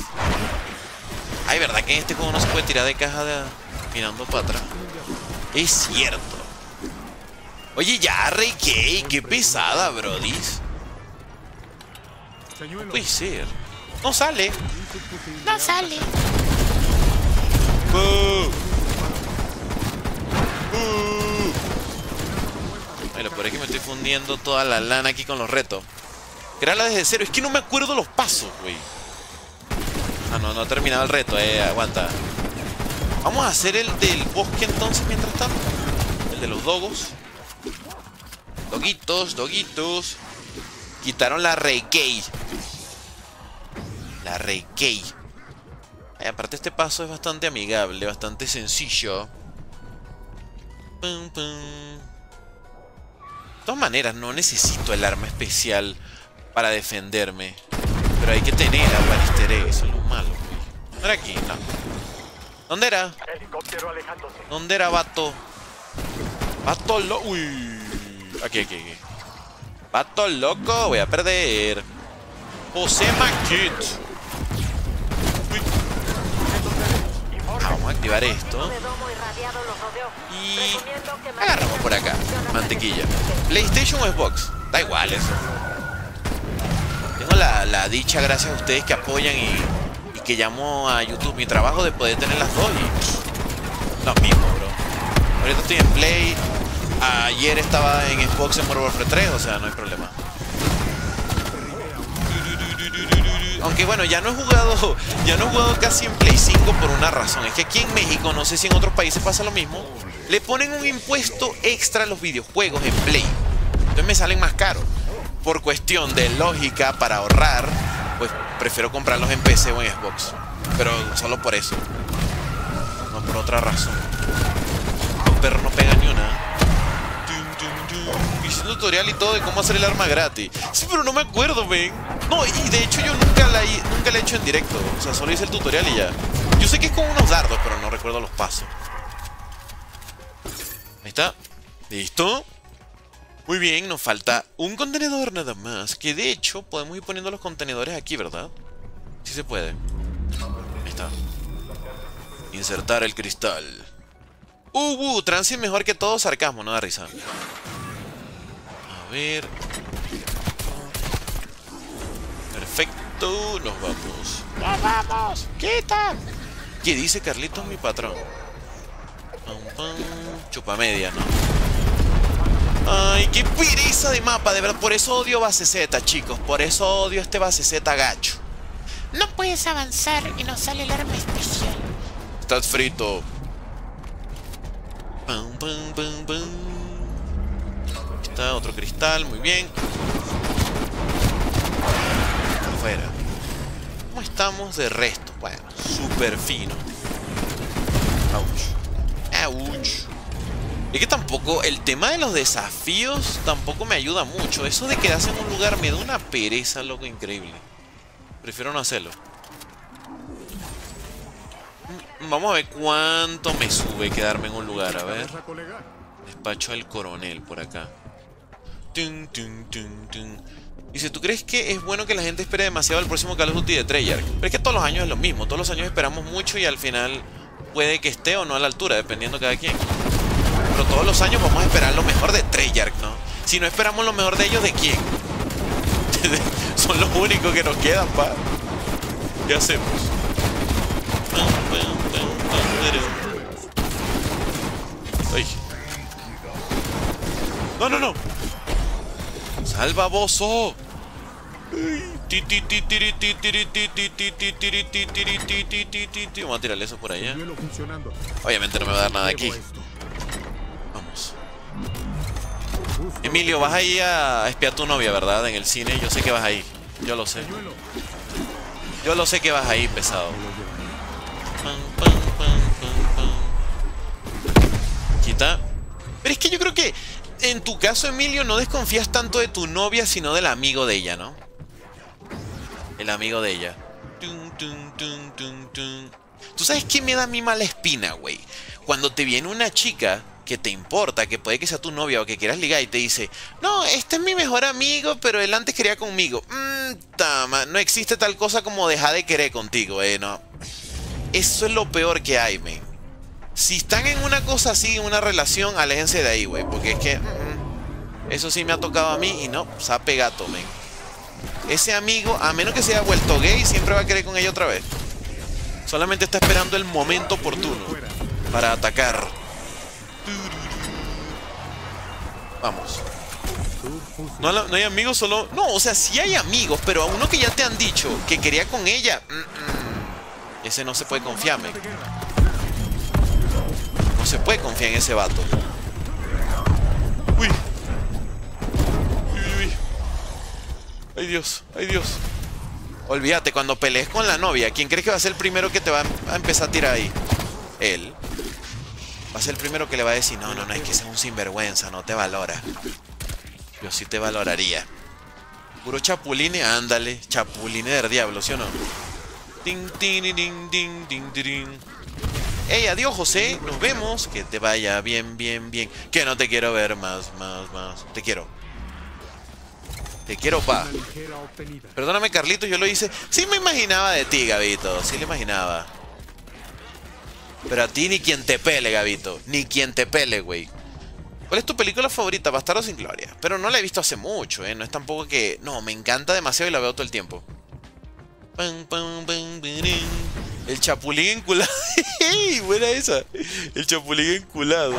Ay, ¿verdad que en este juego no se puede tirar de caja de mirando para atrás? Es cierto. Oye, ya, Rey qué pesada, brodis. No puede ser. No sale. No sale. Bueno, por que me estoy fundiendo toda la lana aquí con los retos. Crearla desde cero. Es que no me acuerdo los pasos, güey. Ah, no, no ha terminado el reto, eh. Aguanta. Vamos a hacer el del bosque entonces mientras tanto. El de los dogos. Doguitos, doguitos. Quitaron la Reikei. La Reikei. aparte este paso es bastante amigable, bastante sencillo. De todas maneras, no necesito el arma especial para defenderme. Pero hay que tener a Banister eso es lo malo. ¿No era aquí? No. ¿Dónde era? ¿Dónde era, vato? Vato lo... Uy. Aquí, aquí, aquí. Vato loco, voy a perder. José Kit. Vamos a activar esto. Y agarramos por acá. Mantequilla. PlayStation o Xbox. Da igual eso. Tengo la, dicha, gracias a ustedes que apoyan y, que llamo a YouTube mi trabajo de poder tener las dos y lo mismo, bro. Ahorita estoy en Play. Ayer estaba en Xbox en Modern Warfare 3, o sea, no hay problema. Aunque bueno, ya no he jugado, ya no he jugado casi en Play 5 por una razón. Es que aquí en México, no sé si en otros países pasa lo mismo, le ponen un impuesto extra a los videojuegos en Play. Entonces me salen más caros. Por cuestión de lógica, para ahorrar, pues prefiero comprarlos en PC o en Xbox. Pero solo por eso. No por otra razón. Los perros no pegan ni una. Hice tutorial y todo de cómo hacer el arma gratis. Sí, pero no me acuerdo, ven. No, y de hecho yo nunca la, nunca he hecho en directo. O sea, solo hice el tutorial y ya. Yo sé que es con unos dardos, pero no recuerdo los pasos. Ahí está. ¿Listo? Muy bien, nos falta un contenedor nada más. Que de hecho podemos ir poniendo los contenedores aquí, ¿verdad? Sí se puede. Ahí está. Insertar el cristal. Uh, uh, transit mejor que todo sarcasmo, no da risa. A ver. Perfecto, nos vamos. ¡Nos vamos! ¡Quita! ¿Qué dice Carlitos, mi patrón? Chupa media, ¿no? Ay, qué pereza de mapa, de verdad. Por eso odio base Z, chicos. Por eso odio este base Z gacho. No puedes avanzar y no sale el arma especial. Estás frito. Está otro cristal, muy bien. ¿Cómo estamos de resto? Bueno, súper fino. Ouch. Es que tampoco, el tema de los desafíos tampoco me ayuda mucho. Eso de quedarse en un lugar me da una pereza, loco, increíble. Prefiero no hacerlo. Vamos a ver cuánto me sube quedarme en un lugar. A ver. Despacho al coronel por acá. Dice, ¿tú crees que es bueno que la gente espere demasiado el próximo Call of Duty de Treyarch? Pero es que todos los años es lo mismo. Todos los años esperamos mucho y al final puede que esté o no a la altura, dependiendo cada quien. Pero todos los años vamos a esperar lo mejor de Treyarch, ¿no? Si no esperamos lo mejor de ellos, ¿de quién? Son los únicos que nos quedan, pa. ¿Qué hacemos? No, no, no. Salva bozo. Vamos a tirarle eso por allá. Obviamente no me va a dar nada aquí. Vamos. Emilio, vas ahí a espiar a tu novia, ¿verdad? En el cine. Yo sé que vas ahí. Yo lo sé. Yo lo sé que vas ahí, pesado. Quita. Pero es que yo creo que en tu caso, Emilio, no desconfías tanto de tu novia, sino del amigo de ella, ¿no? El amigo de ella. ¿Tú sabes qué me da a mala espina, güey? Cuando te viene una chica que te importa, que puede que sea tu novia o que quieras ligar y te dice, no, este es mi mejor amigo, pero él antes quería conmigo. Mmm, tama, no existe tal cosa como dejar de querer contigo, eh, no. Eso es lo peor que hay, men. Si están en una cosa así, en una relación, aléjense de ahí, güey. Porque es que... Mm, mm, eso sí me ha tocado a mí y no, sape gato, men. Ese amigo, a menos que se haya vuelto gay, siempre va a querer con ella otra vez. Solamente está esperando el momento oportuno para atacar. Vamos. No, hay amigos, solo... No, o sea, sí hay amigos, pero a uno que ya te han dicho que quería con ella... Ese no se puede confiar, men. No se puede confiar en ese vato. Uy, Ay Dios, ay Dios. Olvídate, cuando pelees con la novia, ¿quién crees que va a ser el primero que te va a empezar a tirar ahí? Él. Va a ser el primero que le va a decir, no, no, no, es que sea un sinvergüenza, no te valora. Yo sí te valoraría. Puro chapuline, ándale. Chapuline del diablo, ¿sí o no? Ding, ding, ding, ding, ding, ding. Adiós José, nos vemos. Que te vaya bien, bien, bien. Que no te quiero ver más, más, más. Te quiero. Te quiero, pa. Perdóname, Carlito, yo lo hice. Sí me imaginaba de ti, Gabito. Sí le imaginaba. Pero a ti ni quien te pele, Gabito. Ni quien te pele, güey. ¿Cuál es tu película favorita? Bastardo sin Gloria. Pero no la he visto hace mucho, ¿eh? No es tampoco que... No, me encanta demasiado y la veo todo el tiempo. El chapulín enculado. Buena esa. El chapulín enculado.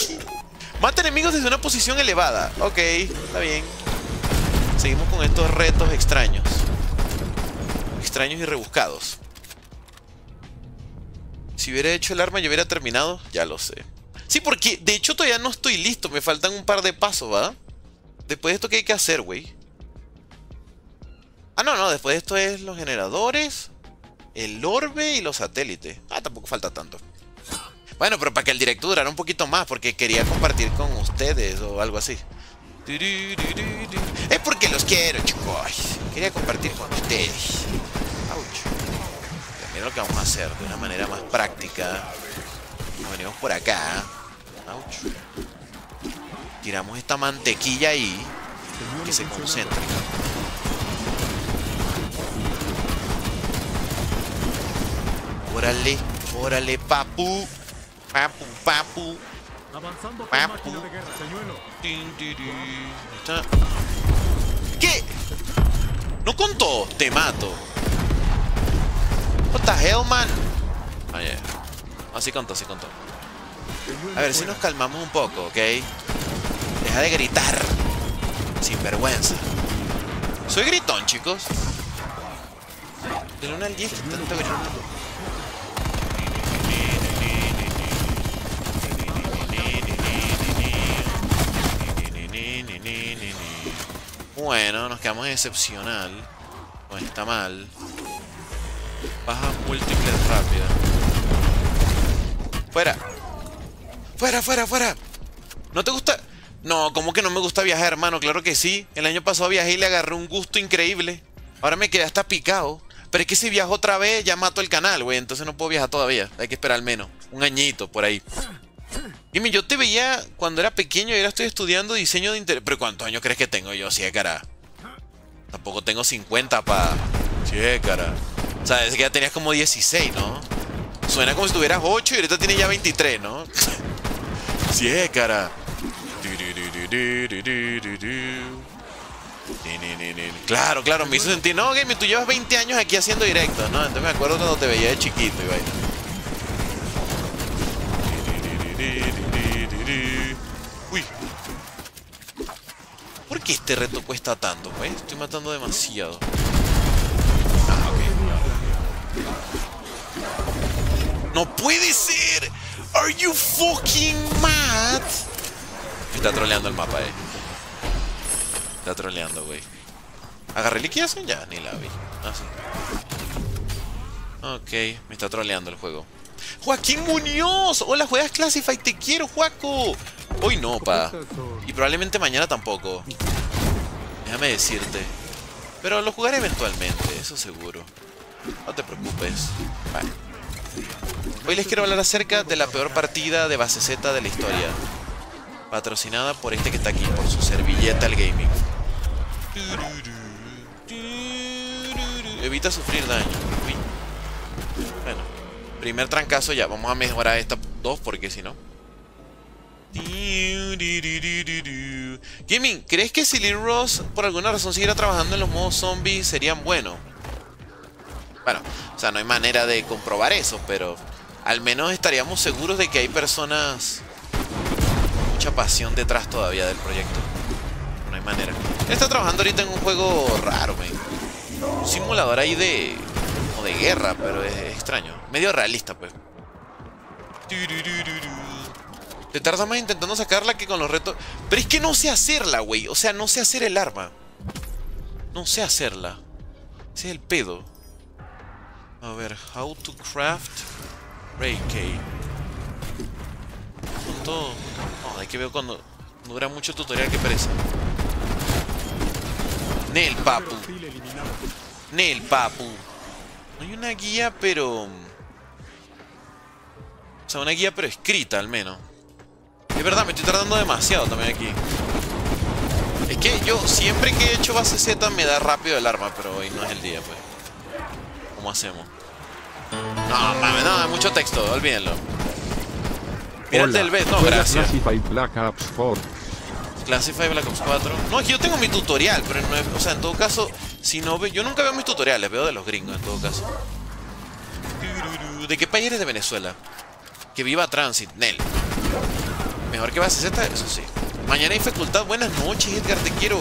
Mata enemigos desde una posición elevada. Ok, está bien. Seguimos con estos retos extraños. Extraños y rebuscados. Si hubiera hecho el arma y hubiera terminado, ya lo sé. Sí, porque de hecho todavía no estoy listo. Me faltan un par de pasos, ¿va? Después de esto, ¿qué hay que hacer, güey? Ah, no, no, después de esto es los generadores, el orbe y los satélites. Ah, tampoco falta tanto. Bueno, pero para que el directo durara un poquito más, porque quería compartir con ustedes o algo así. Es porque los quiero, chicos. Quería compartir con ustedes. Ouch. Mira lo que vamos a hacer de una manera más práctica. Nos venimos por acá. Tiramos esta mantequilla ahí. Que se concentre. Órale, órale, papu. Papu, papu. Papu. ¿Qué? No contó. Te mato. What the hell, man? Ah, yeah. Así contó, así contó. A ver si nos calmamos un poco, ¿ok? Deja de gritar. Sin vergüenza. Soy gritón, chicos. Del 1 al 10, tanto gritando? Bueno, nos quedamos excepcional. No está mal. Baja múltiples rápida. Fuera. Fuera, fuera, fuera. ¿No te gusta? No, ¿cómo que no me gusta viajar, hermano? Claro que sí. El año pasado viajé y le agarré un gusto increíble. Ahora me quedé hasta picado. Pero es que si viajo otra vez ya mato el canal, güey. Entonces no puedo viajar todavía. Hay que esperar al menos. Un añito por ahí. Dime, yo te veía cuando era pequeño y ahora estoy estudiando diseño de interés. ¿Pero cuántos años crees que tengo yo? Sí, cara. Tampoco tengo 50 para... Sí, cara. O sea, es que ya tenías como 16, ¿no? Suena como si tuvieras 8 y ahorita tienes ya 23, ¿no? sí, cara. Claro, claro, me hizo sentir, no, Game, tú llevas 20 años aquí haciendo directos, ¿no? Entonces me acuerdo cuando te veía de chiquito y. Uy. ¿Por qué este reto cuesta tanto, pues? Estoy matando demasiado. Ah, ¡No puede ser! ¿Are you fucking mad? está troleando el mapa, eh. Está troleando, güey. ¿Agarré liquidación? Ya, ni la vi. Ah, sí. Ok, me está troleando el juego. Joaquín Muñoz. Hola, juegas Classify. Te quiero, Juaco. Hoy no, pa. Y probablemente mañana tampoco. Déjame decirte. Pero lo jugaré eventualmente, eso seguro. No te preocupes. Vale. Hoy les quiero hablar acerca de la peor partida de base Z de la historia. Patrocinada por este que está aquí, por su servilleta al gaming. Evita sufrir daño. Primer trancazo ya. Vamos a mejorar estas dos porque si no... Gaming, ¿crees que si Lee Ross por alguna razón siguiera trabajando en los modos zombies serían buenos? Bueno, o sea, no hay manera de comprobar eso, pero al menos estaríamos seguros de que hay personas con mucha pasión detrás todavía del proyecto. No hay manera. está trabajando ahorita en un juego raro, man. Un simulador ahí de... de guerra, pero es extraño. Medio realista, pues. Te tarda más intentando sacarla que con los retos. Pero es que no sé hacerla, güey. O sea, no sé hacer el arma. No sé hacerla. Ese es el pedo. A ver, how to craft Ray Con todo. No, hay que ver cuando dura mucho tutorial que pereza. Nel, papu. Nel, papu. No hay una guía, pero... O sea, una guía pero escrita al menos. Es verdad, me estoy tardando demasiado también aquí. Es que yo siempre que he hecho base Z me da rápido el arma, pero hoy no es el día, pues. ¿Cómo hacemos? No, mames, no, mucho texto, olvídenlo. Mírate el B, no, gracias. Classify Black Ops 4. Classify Black Ops 4. No, es que yo tengo mi tutorial, pero no o sea, en todo caso, si no ve, yo nunca veo mis tutoriales, veo de los gringos en todo caso. ¿De qué país eres de Venezuela? Que viva Transit, Nel. Mejor que base Z, eso sí. Mañana hay facultad. Buenas noches, Edgar, te quiero.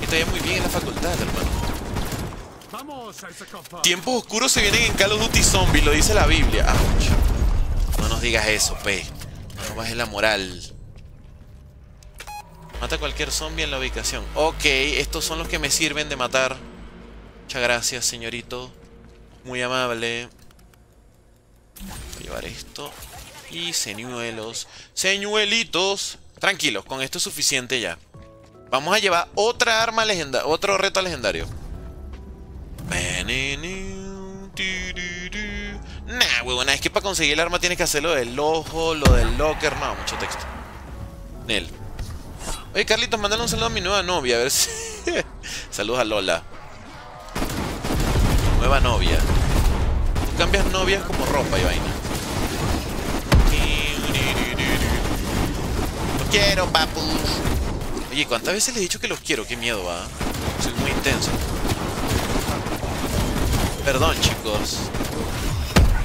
Que te vaya muy bien en la facultad, hermano. Tiempos oscuros se vienen en Call of Duty Zombie, lo dice la Biblia. No nos digas eso, pe. No nos bajes la moral. Mata cualquier zombie en la ubicación. Ok, estos son los que me sirven de matar. Muchas gracias, señorito. Muy amable. Voy a llevar esto. Y señuelos. Señuelitos. Tranquilos, con esto es suficiente ya. Vamos a llevar otra arma legendaria. Otro reto legendario. Nah, huevona, es que para conseguir el arma tienes que hacer lo del ojo, lo del locker. No, mucho texto. Nel. Oye, Carlitos, mándale un saludo a mi nueva novia, a ver si. Saludos a Lola. Nueva novia. Tú cambias novias como ropa y vaina. quiero, papus. Oye, ¿cuántas veces les he dicho que los quiero? Qué miedo, va. Soy muy intenso. Perdón, chicos.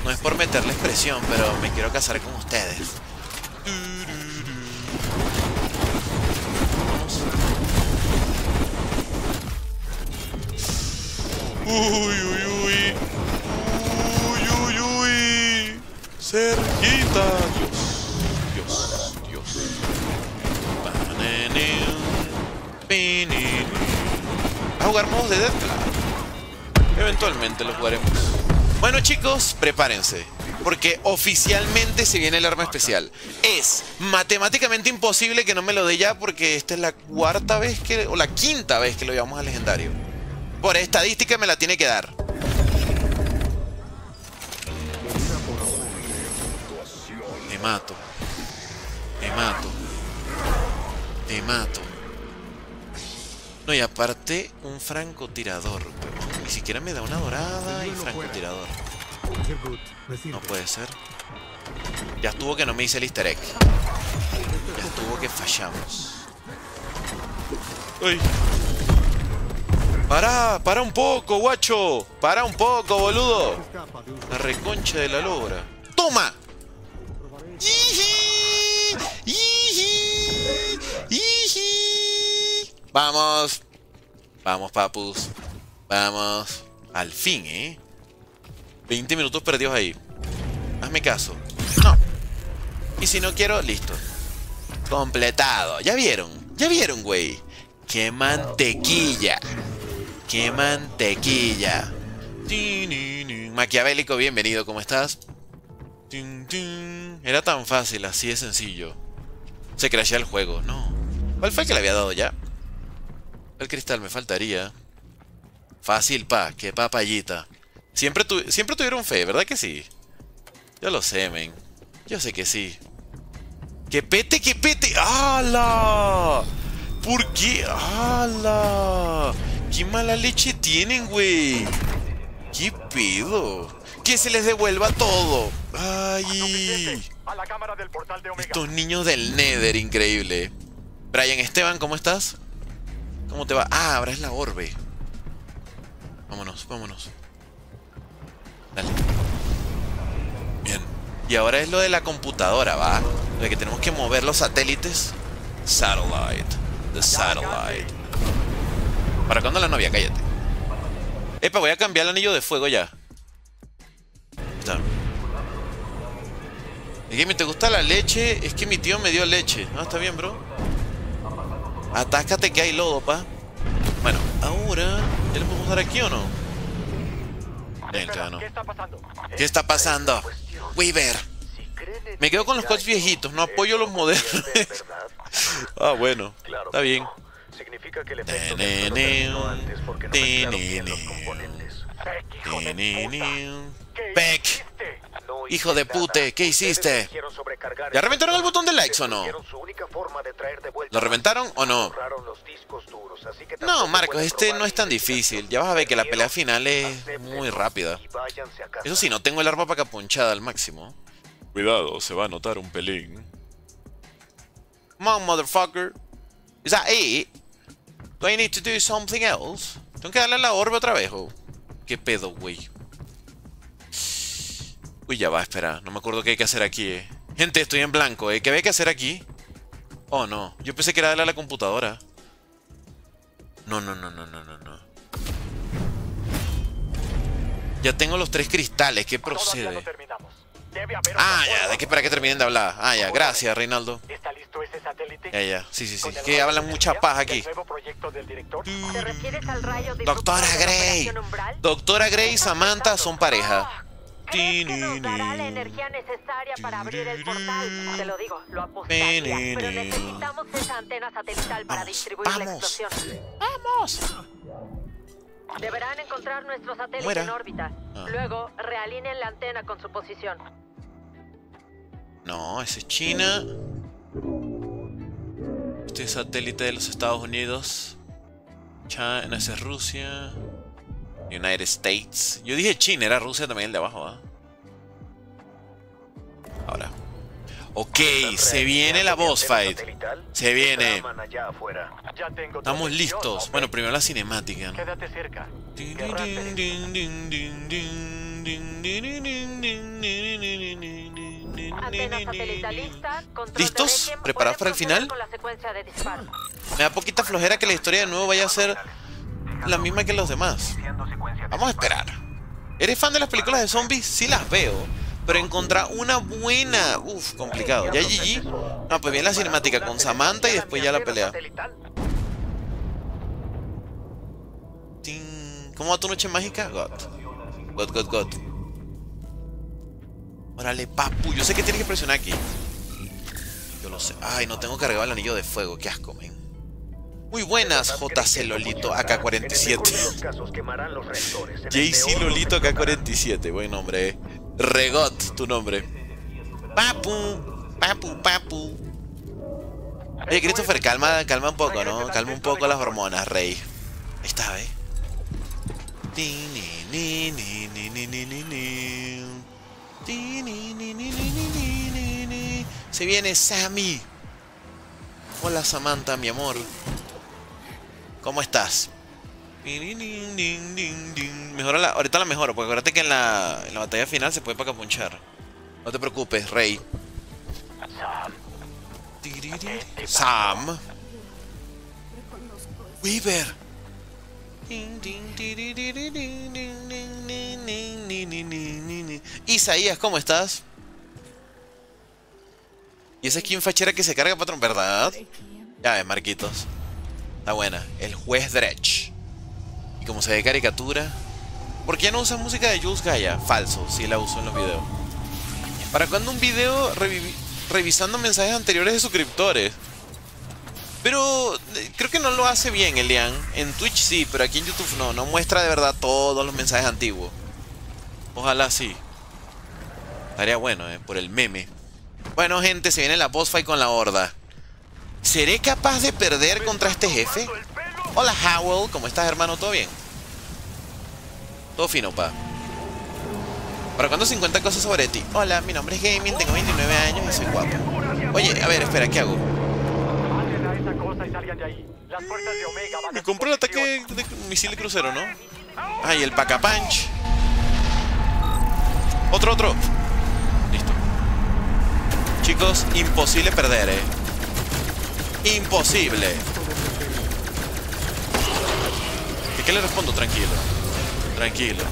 No es por meterles presión, pero me quiero casar con ustedes. Uy, uy, uy. Uy, uy, uy. Cerquita. A jugar modos de Deathclaw. Eventualmente lo jugaremos. Bueno chicos, prepárense. Porque oficialmente se viene el arma especial. Es matemáticamente imposible que no me lo dé ya porque esta es la cuarta vez que... O la quinta vez que lo llevamos al legendario. Por estadística me la tiene que dar. Me mato. Me mato. Te mato. No, y aparte, un francotirador. ni siquiera me da una dorada y francotirador. No puede ser. Ya estuvo que no me hice el easter egg. Ya estuvo que fallamos. ¡Uy! ¡Para! ¡Para un poco, guacho! ¡Para un poco, boludo! La reconcha de la logra. ¡Toma! Vamos. Vamos, papus. Vamos. Al fin, ¿eh? 20 minutos perdidos ahí. Hazme caso. No. Y si no quiero, listo. Completado. ¿Ya vieron? ¿Ya vieron, güey? ¡Qué mantequilla! ¡Qué mantequilla! Maquiavélico, bienvenido, ¿cómo estás? Era tan fácil, así de sencillo. Se crashea el juego, no. ¿Cuál fue el que le había dado ya? El cristal me faltaría. Fácil, pa, que papayita. Siempre, siempre tuvieron fe, ¿verdad que sí? Yo lo sé, men. Yo sé que sí. ¡Que pete, que pete! ¡Hala! ¿Por qué? ¡Hala! ¡Qué mala leche tienen, güey! ¿Qué pedo? Que se les devuelva todo. ¡Ay! Estos niños del Nether, increíble. Brian Esteban, ¿cómo estás? ¿Cómo te va? Ah, ahora es la orbe. Vámonos, vámonos. Dale. Bien. Y ahora es lo de la computadora, ¿va? de que tenemos que mover los satélites. Satellite. The satellite. ¿Para cuándo la novia? Cállate. Epa, voy a cambiar el anillo de fuego ya. Está. me ¿te gusta la leche? Es que mi tío me dio leche. Ah, está bien, bro. Atáscate que hay lodo, pa. Bueno, ahora... ¿Ya le podemos dar aquí o no? no. ¿Qué está pasando? Weaver. Me quedo con los coches viejitos, no apoyo los modernos. ah, bueno. Está bien. Significa que el Peck. Hijo de pute, ¿qué hiciste? ¿Ya reventaron el botón de likes o no? ¿Lo reventaron o no? No, Marcos, este no es tan difícil. Ya vas a ver que la pelea final es muy rápida. Eso sí, no tengo el arma para capunchada al máximo. Cuidado, se va a notar un pelín. Come on, motherfucker. Is that it? Do I need to do something else? Tengo que darle a la orbe otra vez, oh. ¿Qué pedo, güey? Uy, ya va, espera. No me acuerdo qué hay que hacer aquí, eh. Gente, estoy en blanco, eh. ¿Qué había que hacer aquí? Oh, no. Yo pensé que era darle a la computadora. No, no, no, no, no, no, no. Ya tengo los tres cristales. ¿Qué procede? Ah, ya, de que para que terminen de hablar. Ah, ya, gracias, Reinaldo. ¿Está listo ese satélite? Ya, ya, sí, sí, sí. Que hablan mucha paja aquí. Doctora Gray. Doctora Gray y Samantha son pareja. Es nos dará la energía necesaria para abrir el portal. Te lo digo, lo apostaría. Pero necesitamos esa antena satelital para distribuir la explosión. ¡Vamos! Deberán encontrar nuestro satélite en órbita. Ah. Luego, realineen la antena con su posición. No, ese es China. Este es satélite de los Estados Unidos. China, ese es Rusia. United States. Yo dije China, era Rusia también el de abajo, ¿ah? Ahora. Ok, se viene la boss fight. Se viene. Estamos listos. Bueno, primero la cinemática, ¿no? ¿Listos? ¿Preparados para el final? Me da poquita flojera que la historia de nuevo vaya a ser la misma que los demás. Vamos a esperar. ¿Eres fan de las películas de zombies? Sí las veo. Pero encontrar una buena... Uf, complicado. ¿Ya GG? No, pues bien la cinemática con Samantha y después ya la pelea. ¿Cómo va tu noche mágica? God. God, God, God. Órale, papu. Yo sé que tienes que presionar aquí. Yo lo sé. Ay, no tengo cargado el anillo de fuego. Qué asco, men. Muy buenas, JC Lolito AK-47. JC Lolito AK-47. Buen nombre, eh. Regot, tu nombre. Papu, papu, papu. Oye, Christopher, calma, calma un poco, ¿no? Calma un poco las hormonas, rey. Ahí está, ¿eh? Se viene Sammy. Hola Samantha, mi amor. ¿Cómo estás? Mejora la, ahorita la mejoro, porque acuérdate que en la, en la batalla final se puede para capunchar. No te preocupes, Rey. Sam. Weaver. Isaías, ¿cómo estás? Y esa skin fachera que se carga, patrón, ¿verdad? Ya ves, Marquitos. Está buena. El juez Dredge como se ve caricatura. ¿Por qué no usas música de Jules Gaia? Falso, sí la uso en los videos. ¿Para cuando un video revisando mensajes anteriores de suscriptores? Pero eh, creo que no lo hace bien, Elian. En Twitch sí, pero aquí en YouTube no. No muestra de verdad todos los mensajes antiguos. Ojalá sí. Estaría bueno, eh, por el meme. Bueno, gente, se viene la boss fight con la horda. ¿Seré capaz de perder contra este jefe? Hola, Howell. ¿Cómo estás, hermano? ¿Todo bien? Todo fino, pa. ¿Para cuándo 50 cosas sobre ti? Hola, mi nombre es Gaming, tengo 29 años y soy guapo. Oye, a ver, espera, ¿qué hago? Me compró el ataque de misil crucero, ¿no? Ah, y el Paca Punch. Otro, otro. Chicos, imposible perder, eh. Imposible. ¿Y qué le respondo? Tranquilo. Tranquilo.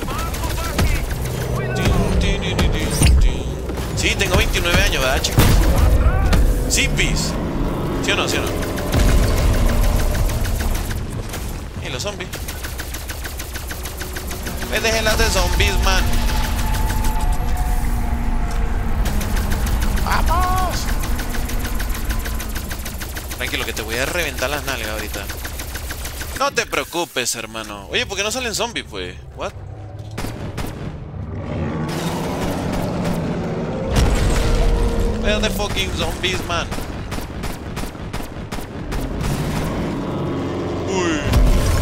Sí, tengo 29 años, ¿verdad, chicos? Sí. ¿Sí o no? ¿Sí o no? Y los zombies. Me dejen las de zombies, man. ¡Vamos! Tranquilo, que te voy a reventar las nalgas ahorita. No te preocupes, hermano. Oye, ¿por qué no salen zombies, pues? What? Where the fucking zombies, man? Uy.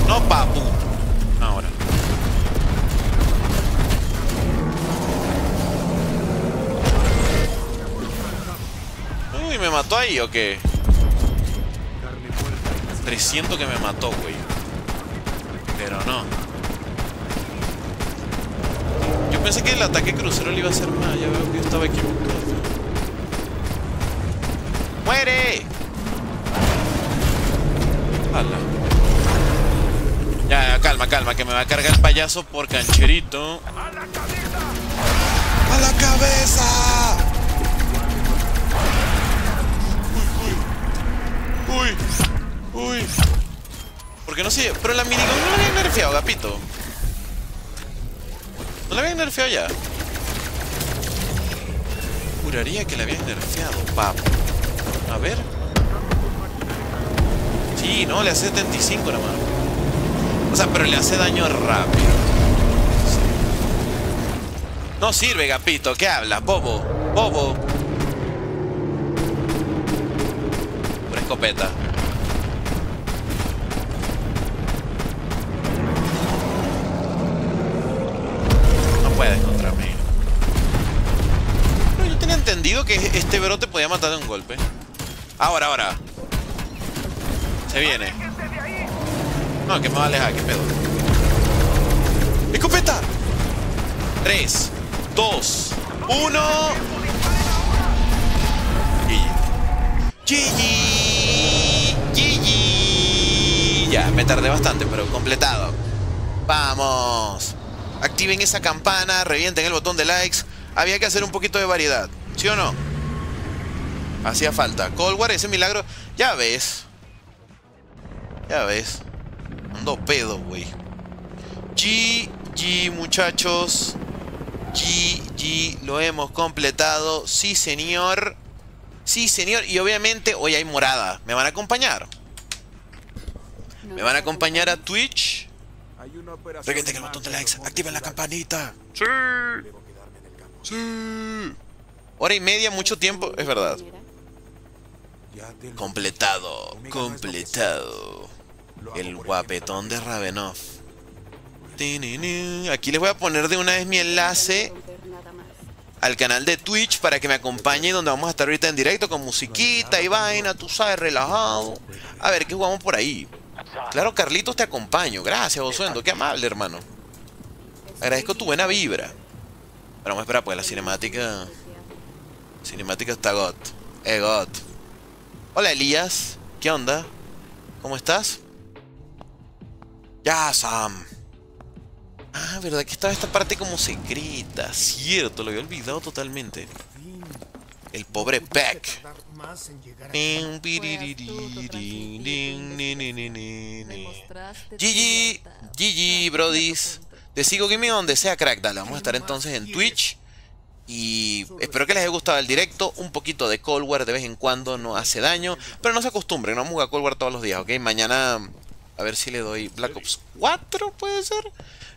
No, papu. ¿Me mató ahí o qué? Presiento que me mató, güey. Pero no. Yo pensé que el ataque crucero le iba a hacer más. Ya veo que yo estaba equivocado. ¡Muere! ¡Hala! Ya, calma, calma, que me va a cargar el payaso por cancherito. ¡A la cabeza! ¡A la cabeza! Uy, uy. Uy. Uy. ¿Por qué no sé? Pero la minigun no la había nerfeado, Gapito. ¿No la habían nerfeado ya? Juraría que la habían nerfeado, papo. A ver. Sí, no, le hace 75 nada más. O sea, pero le hace daño rápido. No sirve, Gapito. ¿Qué hablas? Bobo. Bobo. Escopeta. No puedes contra mí. No, yo tenía entendido que este brote podía matar de un golpe. Ahora, ahora. Se viene. No, que me va a alejar, qué pedo. ¡Escopeta! 3, 2, 1. GG. Ya, me tardé bastante, pero completado. Vamos. Activen esa campana, revienten el botón de likes. Había que hacer un poquito de variedad. ¿Sí o no? Hacía falta. Cold War, ese milagro. Ya ves. Ya ves. Ando pedo, güey. GG, muchachos. GG, lo hemos completado. Sí, señor. Sí, señor. Y obviamente hoy hay morada. ¿Me van a acompañar? ¿Me van a acompañar a Twitch? Revienten el botón de likes. Activen la campanita. Sí. Sí. Hora y media, mucho tiempo. Es verdad. Completado, completado. El guapetón de Ravenov. Aquí les voy a poner de una vez mi enlace al canal de Twitch para que me acompañe donde vamos a estar ahorita en directo con musiquita y vaina, tú sabes, relajado. A ver, ¿qué jugamos por ahí? Claro, Carlitos, te acompaño. Gracias, Osuendo. Qué amable, hermano. Agradezco tu buena vibra. Pero vamos a esperar, pues la cinemática... Cinemática está got. Eh, got. Hola Elías, ¿qué onda? ¿Cómo estás? Ya, Sam. Ah, verdad que estaba esta parte como secreta. Cierto, lo había olvidado totalmente. El pobre Peck. GG, GG, brodis. Te sigo gaming donde sea, crack. Dale, vamos a estar entonces en Twitch. Y espero que les haya gustado el directo. Un poquito de Cold War de vez en cuando no hace daño. Pero no se acostumbren, no vamos a jugar Cold War todos los días, ¿ok? Mañana a ver si le doy Black Ops 4, puede ser.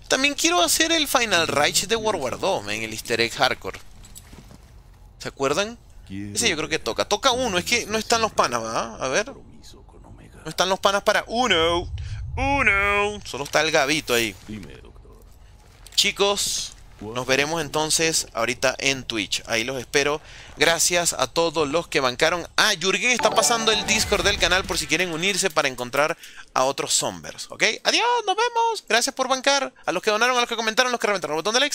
También quiero hacer el Final Reich de World War 2, en el easter egg hardcore. ¿Se acuerdan? Ese yo creo que toca. Toca uno, es que no están los panas, ¿verdad? A ver. No están los panas para uno. Uno. Solo está el gabito ahí. Chicos, nos veremos entonces ahorita en Twitch. Ahí los espero. Gracias a todos los que bancaron. Ah, Jurgen está pasando el Discord del canal por si quieren unirse para encontrar a otros Zombers. ¿Ok? Adiós, nos vemos. Gracias por bancar. A los que donaron, a los que comentaron, a los que reventaron el botón de likes.